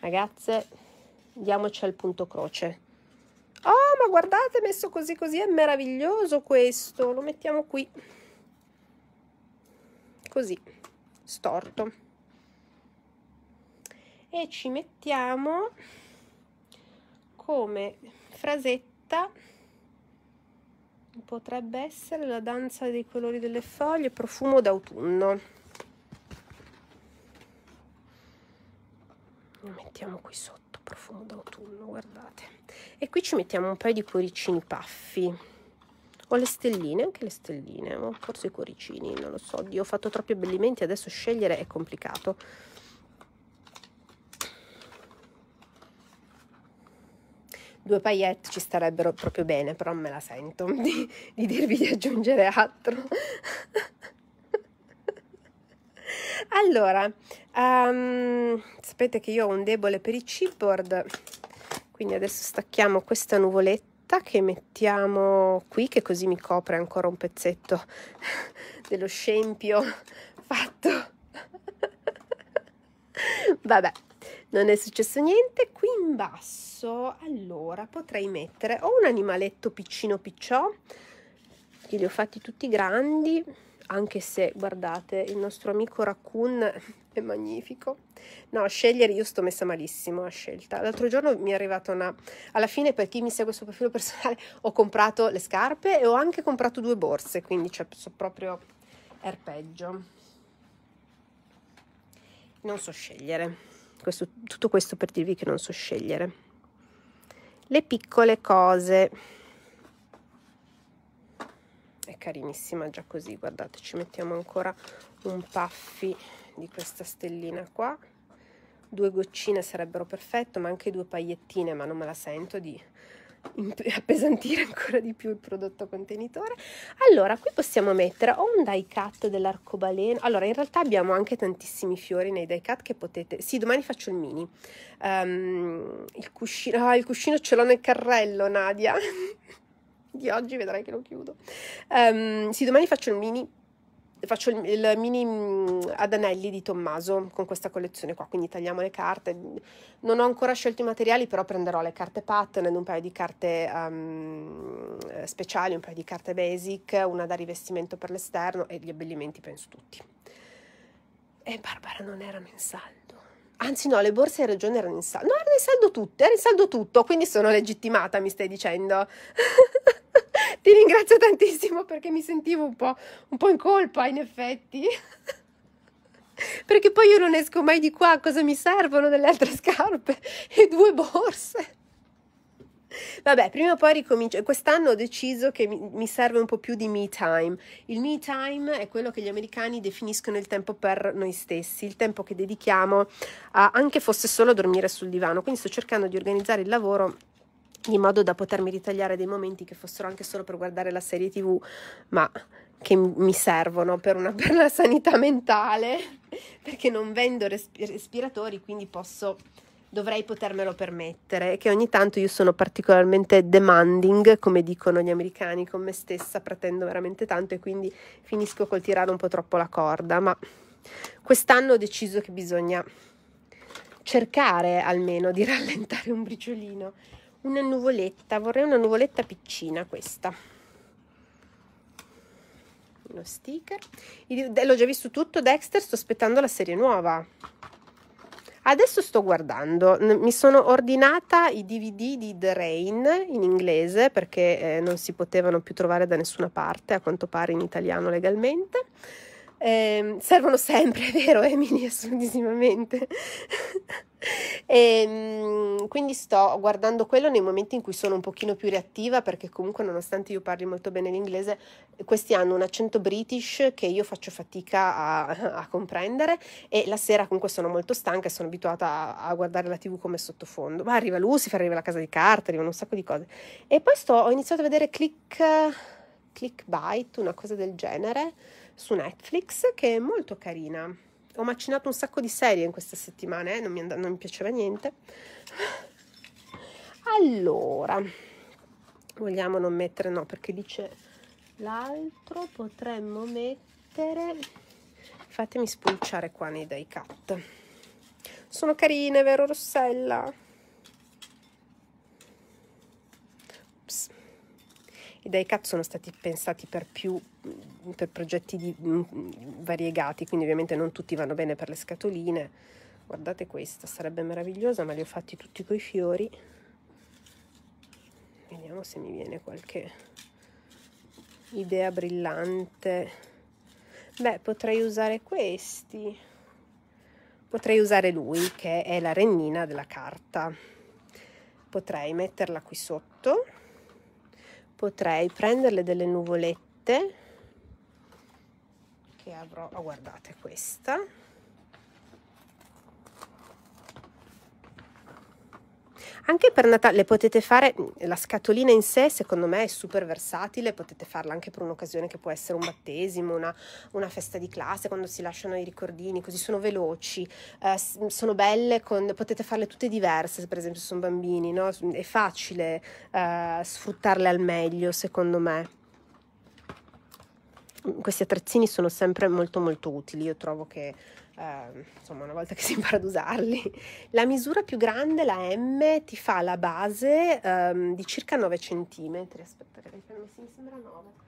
ragazze diamoci al punto croce. Oh ma guardate messo così così è meraviglioso questo. Lo mettiamo qui. Così storto. E ci mettiamo come frasetta potrebbe essere la danza dei colori delle foglie profumo d'autunno. Lo mettiamo qui sotto profumo d'autunno guardate. E qui ci mettiamo un paio di cuoricini paffi o le stelline, anche le stelline o forse i cuoricini, non lo so. Io ho fatto troppi abbellimenti adesso scegliere è complicato. Due paillette ci starebbero proprio bene, però me la sento di, di dirvi di aggiungere altro. allora, um, sapete che io ho un debole per i chipboard, quindi adesso stacchiamo questa nuvoletta che mettiamo qui, che così mi copre ancora un pezzetto dello scempio fatto. Vabbè, non è successo niente. Qui in basso, allora, potrei mettere o un animaletto piccino picciò, che li ho fatti tutti grandi, anche se, guardate, il nostro amico raccoon è magnifico. No, scegliere io sto messa malissimo a scelta. L'altro giorno mi è arrivata una... Alla fine, per chi mi segue sul profilo personale, ho comprato le scarpe e ho anche comprato due borse, quindi cioè, proprio erpeggio. Non so scegliere. Questo, tutto questo per dirvi che non so scegliere. Le piccole cose. È carinissima già così, guardate, ci mettiamo ancora un paffi di questa stellina qua. Due goccine sarebbero perfetto, ma anche due pagliettine, ma non me la sento di appesantire ancora di più il prodotto contenitore. Allora, qui possiamo mettere o un die cut dell'arcobaleno. Allora, in realtà abbiamo anche tantissimi fiori nei die cut che potete... Sì, domani faccio il mini. Um, il, cuscino, ah, il cuscino ce l'ho nel carrello, Nadia. di oggi vedrai che lo chiudo. Um, sì, domani faccio il mini faccio il, il, mini mm, ad anelli di Tommaso con questa collezione qua, quindi tagliamo le carte. Non ho ancora scelto i materiali, però prenderò le carte pattern, un paio di carte um, speciali, un paio di carte basic, una da rivestimento per l'esterno e gli abbellimenti penso tutti. E Barbara non erano in saldo. Anzi no, le borse hai ragione erano in saldo. No, erano in saldo tutte, era in saldo tutto, quindi sono legittimata, mi stai dicendo. Ti ringrazio tantissimo perché mi sentivo un po', un po in colpa, in effetti. perché poi io non esco mai di qua, cosa mi servono delle altre scarpe e due borse? Vabbè, prima o poi ricomincio. Quest'anno ho deciso che mi, serve un po' più di me time. Il me time è quello che gli americani definiscono il tempo per noi stessi, il tempo che dedichiamo a, anche fosse solo dormire sul divano. Quindi sto cercando di organizzare il lavoro in modo da potermi ritagliare dei momenti che fossero anche solo per guardare la serie tv, ma che mi servono per, una, per la sanità mentale, perché non vendo respi- respiratori, quindi posso, dovrei potermelo permettere, che ogni tanto io sono particolarmente demanding, come dicono gli americani, con me stessa, pretendo veramente tanto e quindi finisco col tirare un po' troppo la corda, ma quest'anno ho deciso che bisogna cercare almeno di rallentare un briciolino una nuvoletta vorrei una nuvoletta piccina questa. Uno sticker. L'ho già visto tutto Dexter sto aspettando la serie nuova. Adesso sto guardando. Mi sono ordinata i dvd di The Rain in inglese perché eh, non si potevano più trovare da nessuna parte a quanto pare in italiano legalmente eh, servono sempre, è vero Emily, assolutissimamente. e, ehm, quindi sto guardando quello nei momenti in cui sono un pochino più reattiva perché comunque nonostante io parli molto bene l'inglese, questi hanno un accento british che io faccio fatica a, a comprendere e la sera comunque sono molto stanca e sono abituata a, a guardare la tv come sottofondo. Ma arriva Lucifer, arriva la casa di carta, arrivano un sacco di cose. E poi sto, ho iniziato a vedere Click, Clickbite, una cosa del genere su Netflix che è molto carina. Ho macinato un sacco di serie in queste settimane, eh? non, mi and- non mi piaceva niente. Allora, vogliamo non mettere, no, perché dice l'altro, potremmo mettere, fatemi spulciare qua nei die cut. Sono carine, vero Rossella? I die cut sono stati pensati per più per progetti di, variegati, quindi ovviamente non tutti vanno bene per le scatoline. Guardate questa, sarebbe meravigliosa, ma li ho fatti tutti coi fiori. Vediamo se mi viene qualche idea brillante. Beh, potrei usare questi. Potrei usare lui, che è la rennina della carta potrei metterla qui sotto, potrei prenderle delle nuvolette che avrò, oh, guardate questa, Anche per Natale le potete fare, la scatolina in sé secondo me è super versatile, potete farla anche per un'occasione che può essere un battesimo, una, una festa di classe, quando si lasciano i ricordini, così sono veloci, eh, sono belle, con, potete farle tutte diverse, per esempio se sono bambini, no? è facile eh, sfruttarle al meglio secondo me questi attrezzini sono sempre molto molto utili, io trovo che eh, insomma una volta che si impara ad usarli. La misura più grande, la M, ti fa la base ehm, di circa 9 cm. Aspetta che mi sembra 9.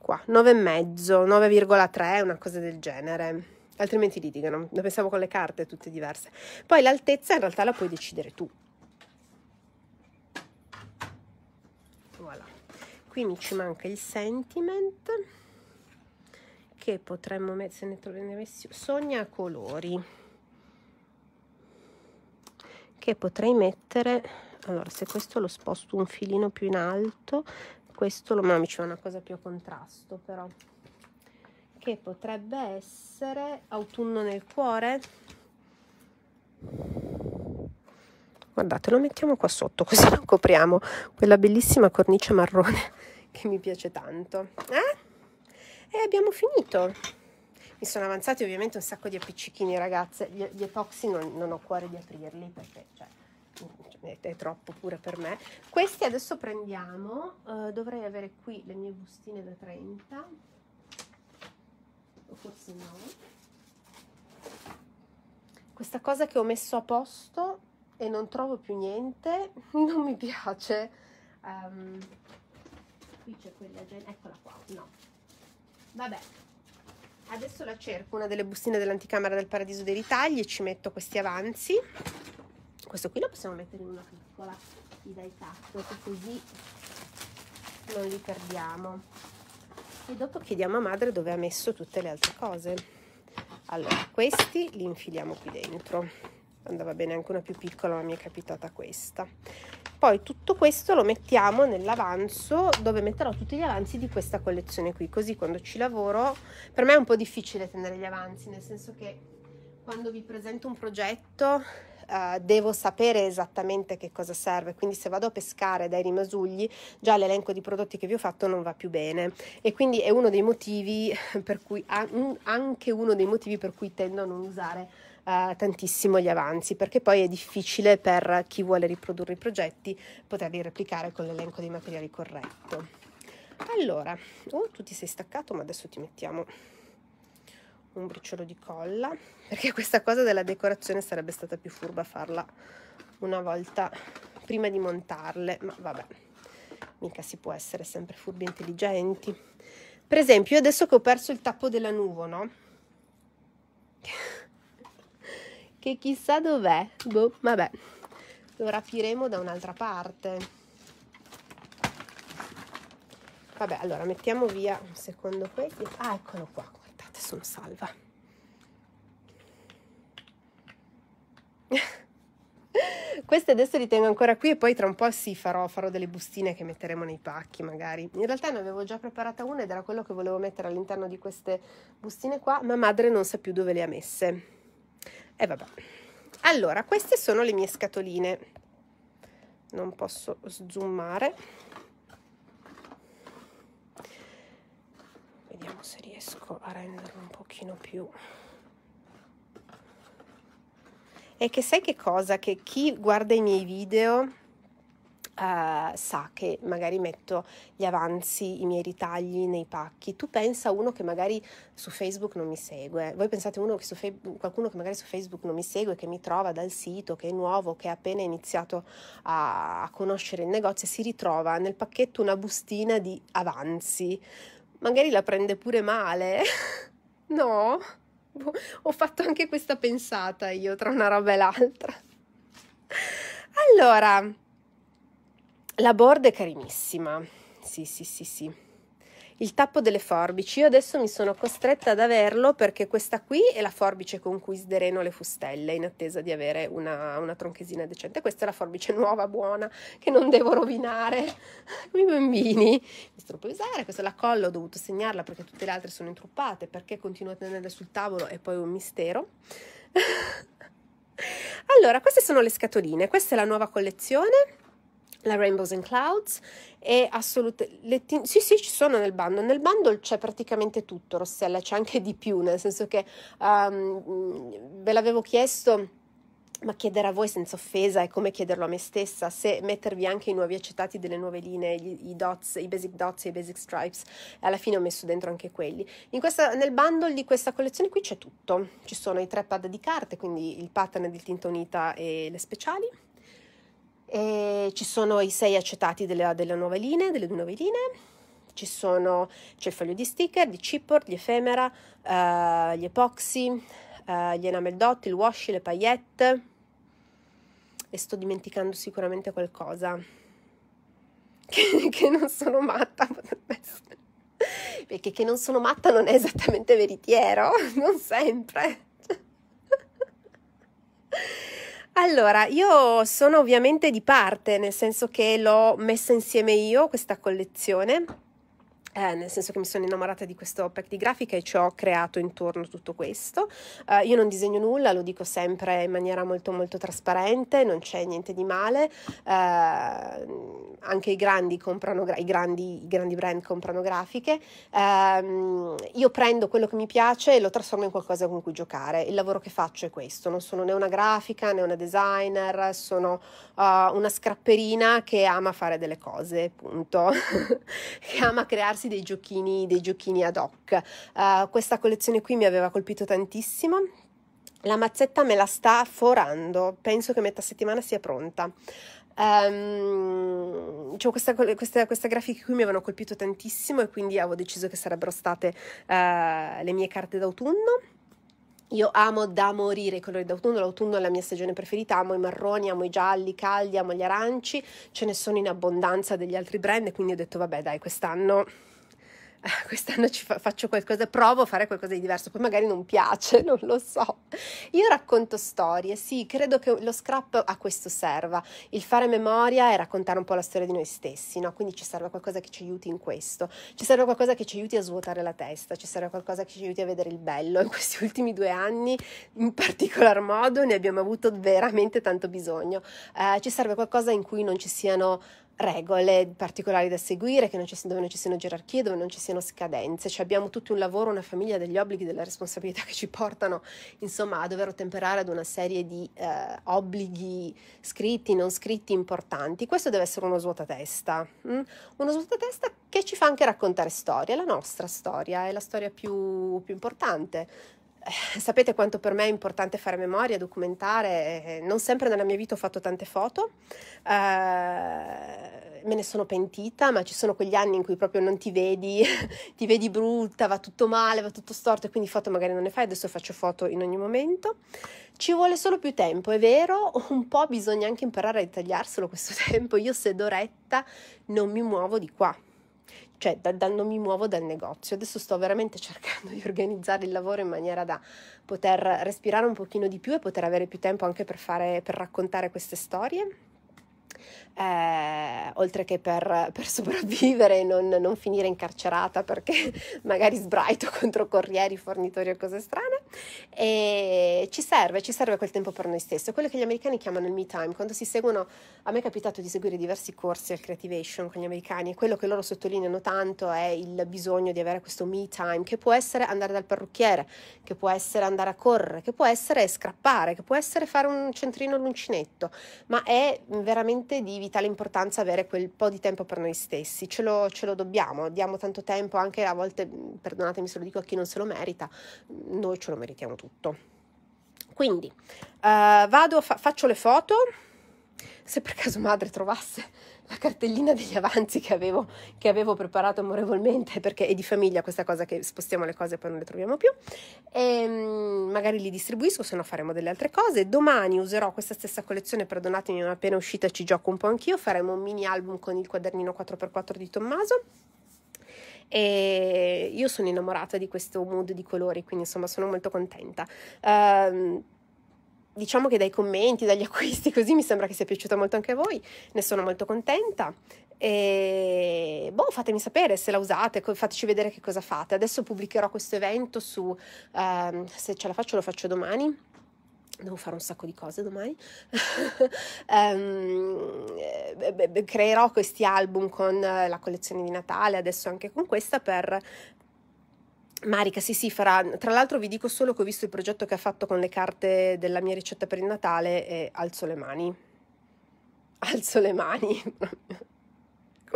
Qua, 9,5, 9,3, una cosa del genere altrimenti litigano. La pensavo con le carte tutte diverse. Poi l'altezza in realtà la puoi decidere tu. qui mi ci manca il sentiment che potremmo mettere se ne troviamo sogna colori che potrei mettere allora se questo lo sposto un filino più in alto questo lo ma mi va una cosa più a contrasto però che potrebbe essere autunno nel cuore? Guardate lo mettiamo qua sotto così lo copriamo. Quella bellissima cornice marrone che mi piace tanto. Eh? e abbiamo finito. Mi sono avanzati ovviamente un sacco di appiccichini ragazze. Gli, gli epoxy non, non, ho cuore di aprirli perché cioè, cioè è troppo pure per me. Questi adesso prendiamo uh, dovrei avere qui le mie bustine da 30 o forse no questa cosa che ho messo a posto e non trovo più niente, non mi piace. Um, qui c'è quella, eccola qua, no. Vabbè, adesso la cerco, una delle bustine dell'anticamera del Paradiso dei Ritagli e ci metto questi avanzi. Questo qui lo possiamo mettere in una piccola, gli dai tatto, così non li perdiamo. E dopo chiediamo a madre dove ha messo tutte le altre cose. Allora, questi li infiliamo qui dentro. Andava bene anche una più piccola ma mi è capitata questa. Poi tutto questo lo mettiamo nell'avanzo dove metterò tutti gli avanzi di questa collezione qui. Così quando ci lavoro per me è un po' difficile tenere gli avanzi nel senso che quando vi presento un progetto Uh, devo sapere esattamente che cosa serve, quindi se vado a pescare dai rimasugli già l'elenco di prodotti che vi ho fatto non va più bene e quindi è uno dei motivi per cui anche uno dei motivi per cui tendo a non usare uh, tantissimo gli avanzi perché poi è difficile per chi vuole riprodurre i progetti poterli replicare con l'elenco dei materiali corretto. Allora, oh, tu ti sei staccato ma adesso ti mettiamo un briciolo di colla perché questa cosa della decorazione sarebbe stata più furba farla una volta prima di montarle ma vabbè mica si può essere sempre furbi intelligenti per esempio adesso che ho perso il tappo della nuvola no? che chissà dov'è. Boh, vabbè, lo rapiremo da un'altra parte. Vabbè, allora mettiamo via un secondo questo. Ah, eccolo qua, guardate, sono salva. Queste adesso li tengo ancora qui e poi tra un po' sì farò, farò delle bustine che metteremo nei pacchi magari. In realtà ne avevo già preparata una ed era quello che volevo mettere all'interno di queste bustine qua, ma madre non sa più dove le ha messe. E vabbè. Allora, queste sono le mie scatoline. Non posso zoomare. Vediamo se riesco a renderlo un pochino più e che sai che cosa? Che chi guarda i miei video uh, sa che magari metto gli avanzi, i miei ritagli nei pacchi. Tu pensa uno che magari su Facebook non mi segue, voi pensate su fe- qualcuno che magari su Facebook non mi segue, che mi trova dal sito, che è nuovo, che ha appena iniziato a, a conoscere il negozio e si ritrova nel pacchetto una bustina di avanzi. Magari la prende pure male. no? Ho fatto anche questa pensata io tra una roba e l'altra. Allora, la board è carinissima, sì, sì, sì, sì. Il tappo delle forbici. Io adesso mi sono costretta ad averlo perché questa qui è la forbice con cui sdereno le fustelle in attesa di avere una, una tronchesina decente. Questa è la forbice nuova, buona, che non devo rovinare i bambini. Mi usare, questa la colla, ho dovuto segnarla perché tutte le altre sono intruppate, perché continuo a tenerle sul tavolo è poi un mistero. allora, queste sono le scatoline, questa è la nuova collezione la Rainbows and Clouds e assolutamente sì sì ci sono nel bundle nel bundle c'è praticamente tutto Rossella c'è anche di più nel senso che um, ve l'avevo chiesto ma chiedere a voi senza offesa è come chiederlo a me stessa se mettervi anche i nuovi accettati delle nuove linee, gli, i dots, i basic dots e i basic stripes. E alla fine ho messo dentro anche quelli. Questa, nel bundle di questa collezione qui c'è tutto. Ci sono i tre pad di carte, quindi il pattern di tinta unita e le speciali e ci sono i sei acetati delle, delle nuove linee, delle due nuove linee. Ci sono, c'è il foglio di sticker, di chipboard, gli ephemera, uh, gli epoxy, uh, gli enamel dot, il washi, le paillette. E sto dimenticando sicuramente qualcosa. Che, che non sono matta. Perché che non sono matta non è esattamente veritiero, non sempre. Allora, io sono ovviamente di parte, nel senso che l'ho messa insieme io, questa collezione, eh, nel senso che mi sono innamorata di questo pack di grafica e ci ho creato intorno tutto questo. Uh, io non disegno nulla, lo dico sempre in maniera molto molto trasparente, non c'è niente di male. Uh, anche i grandi comprano i grandi, i grandi brand comprano grafiche. Uh, io prendo quello che mi piace e lo trasformo in qualcosa con cui giocare. Il lavoro che faccio è questo, non sono né una grafica né una designer, sono una scrapperina che ama fare delle cose, punto. che ama crearsi farsi dei giochini, dei giochini ad hoc. Uh, questa collezione qui mi aveva colpito tantissimo. La mazzetta me la sta forando, penso che metà settimana sia pronta. Um, cioè questa, questa, questa, grafica qui mi avevano colpito tantissimo e quindi avevo deciso che sarebbero state uh, le mie carte d'autunno. Io amo da morire i colori d'autunno, l'autunno è la mia stagione preferita, amo i marroni, amo i gialli caldi, amo gli aranci, ce ne sono in abbondanza degli altri brand, quindi ho detto vabbè dai, quest'anno quest'anno fa, faccio qualcosa, provo a fare qualcosa di diverso, poi magari non piace, non lo so. Io racconto storie, sì, credo che lo scrap a questo serva, il fare memoria e raccontare un po' la storia di noi stessi, no? Quindi ci serve qualcosa che ci aiuti in questo, ci serve qualcosa che ci aiuti a svuotare la testa, ci serve qualcosa che ci aiuti a vedere il bello. In questi ultimi due anni, in particolar modo, ne abbiamo avuto veramente tanto bisogno. Eh, ci serve qualcosa in cui non ci siano regole particolari da seguire, non ci, dove non ci siano gerarchie, dove non ci siano scadenze, cioè abbiamo tutto un lavoro, una famiglia degli obblighi, delle responsabilità che ci portano insomma a dover ottemperare ad una serie di eh, obblighi scritti, non scritti importanti. Questo deve essere uno svuotatesta, mm? uno svuotatesta che ci fa anche raccontare storia, la nostra storia è la storia più, più importante sapete quanto per me è importante fare memoria, documentare, eh, non sempre nella mia vita ho fatto tante foto, eh, me ne sono pentita, ma ci sono quegli anni in cui proprio non ti vedi, ti vedi brutta, va tutto male, va tutto storto e quindi foto magari non ne fai, adesso faccio foto in ogni momento. Ci vuole solo più tempo, è vero, un po' bisogna anche imparare a ritagliarselo questo tempo, io se d'oretta non mi muovo di qua, cioè da, da, non mi muovo dal negozio. Adesso sto veramente cercando di organizzare il lavoro in maniera da poter respirare un pochino di più e poter avere più tempo anche per, fare, per raccontare queste storie eh, oltre che per, per sopravvivere e non, non, finire incarcerata perché magari sbraito contro corrieri, fornitori o cose strane. E ci serve, ci serve quel tempo per noi stessi, quello che gli americani chiamano il me time, quando si seguono, a me è capitato di seguire diversi corsi al Creativation con gli americani e quello che loro sottolineano tanto è il bisogno di avere questo me time, che può essere andare dal parrucchiere, che può essere andare a correre, che può essere scrappare, che può essere fare un centrino l'uncinetto, ma è veramente di vitale importanza avere quel po' di tempo per noi stessi, ce lo, ce lo dobbiamo, diamo tanto tempo anche a volte, perdonatemi se lo dico a chi non se lo merita, noi ce lo meritiamo tutto. Quindi uh, vado, fa- faccio le foto, se per caso madre trovasse la cartellina degli avanzi che avevo, che avevo, preparato amorevolmente perché è di famiglia questa cosa che spostiamo le cose e poi non le troviamo più. E ehm, magari li distribuisco se no faremo delle altre cose. Domani userò questa stessa collezione perdonatemi ma appena uscita ci gioco un po' anch'io. Faremo un mini album con il quadernino 4x4 di Tommaso. E io sono innamorata di questo mood di colori, quindi insomma sono molto contenta. Um, diciamo che dai commenti, dagli acquisti, così mi sembra che sia piaciuta molto anche a voi, ne sono molto contenta. E boh, fatemi sapere se la usate, fateci vedere che cosa fate. Adesso pubblicherò questo evento su, um, se ce la faccio lo faccio domani, devo fare un sacco di cose domani. um, creerò questi album con la collezione di Natale, adesso anche con questa per Marica, sì, sì, farà. Tra l'altro vi dico solo che ho visto il progetto che ha fatto con le carte della mia ricetta per il Natale e alzo le mani. Alzo le mani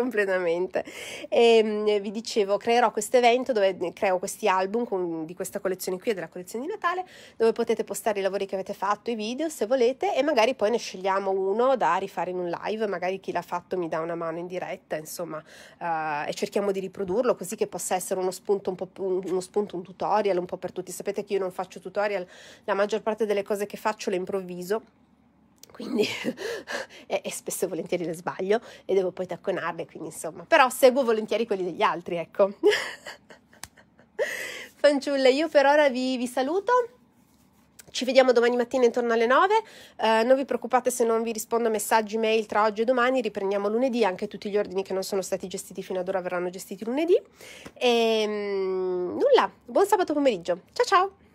completamente. E ehm, vi dicevo, creerò questo evento dove creo questi album con, di questa collezione qui e della collezione di Natale, dove potete postare i lavori che avete fatto, i video se volete, e magari poi ne scegliamo uno da rifare in un live, magari chi l'ha fatto mi dà una mano in diretta, insomma, uh, e cerchiamo di riprodurlo così che possa essere uno spunto, un po' uno spunto, un tutorial un po' per tutti. Sapete che io non faccio tutorial, la maggior parte delle cose che faccio le improvviso quindi e, e, spesso e volentieri le sbaglio e devo poi tacconarle, quindi insomma, però seguo volentieri quelli degli altri, ecco. Fanciulle, io per ora vi, vi saluto. Ci vediamo domani mattina intorno alle 9. Eh, non vi preoccupate se non vi rispondo a messaggi, mail tra oggi e domani. Riprendiamo lunedì. Anche tutti gli ordini che non sono stati gestiti fino ad ora verranno gestiti lunedì. E ehm, nulla, buon sabato pomeriggio. Ciao ciao!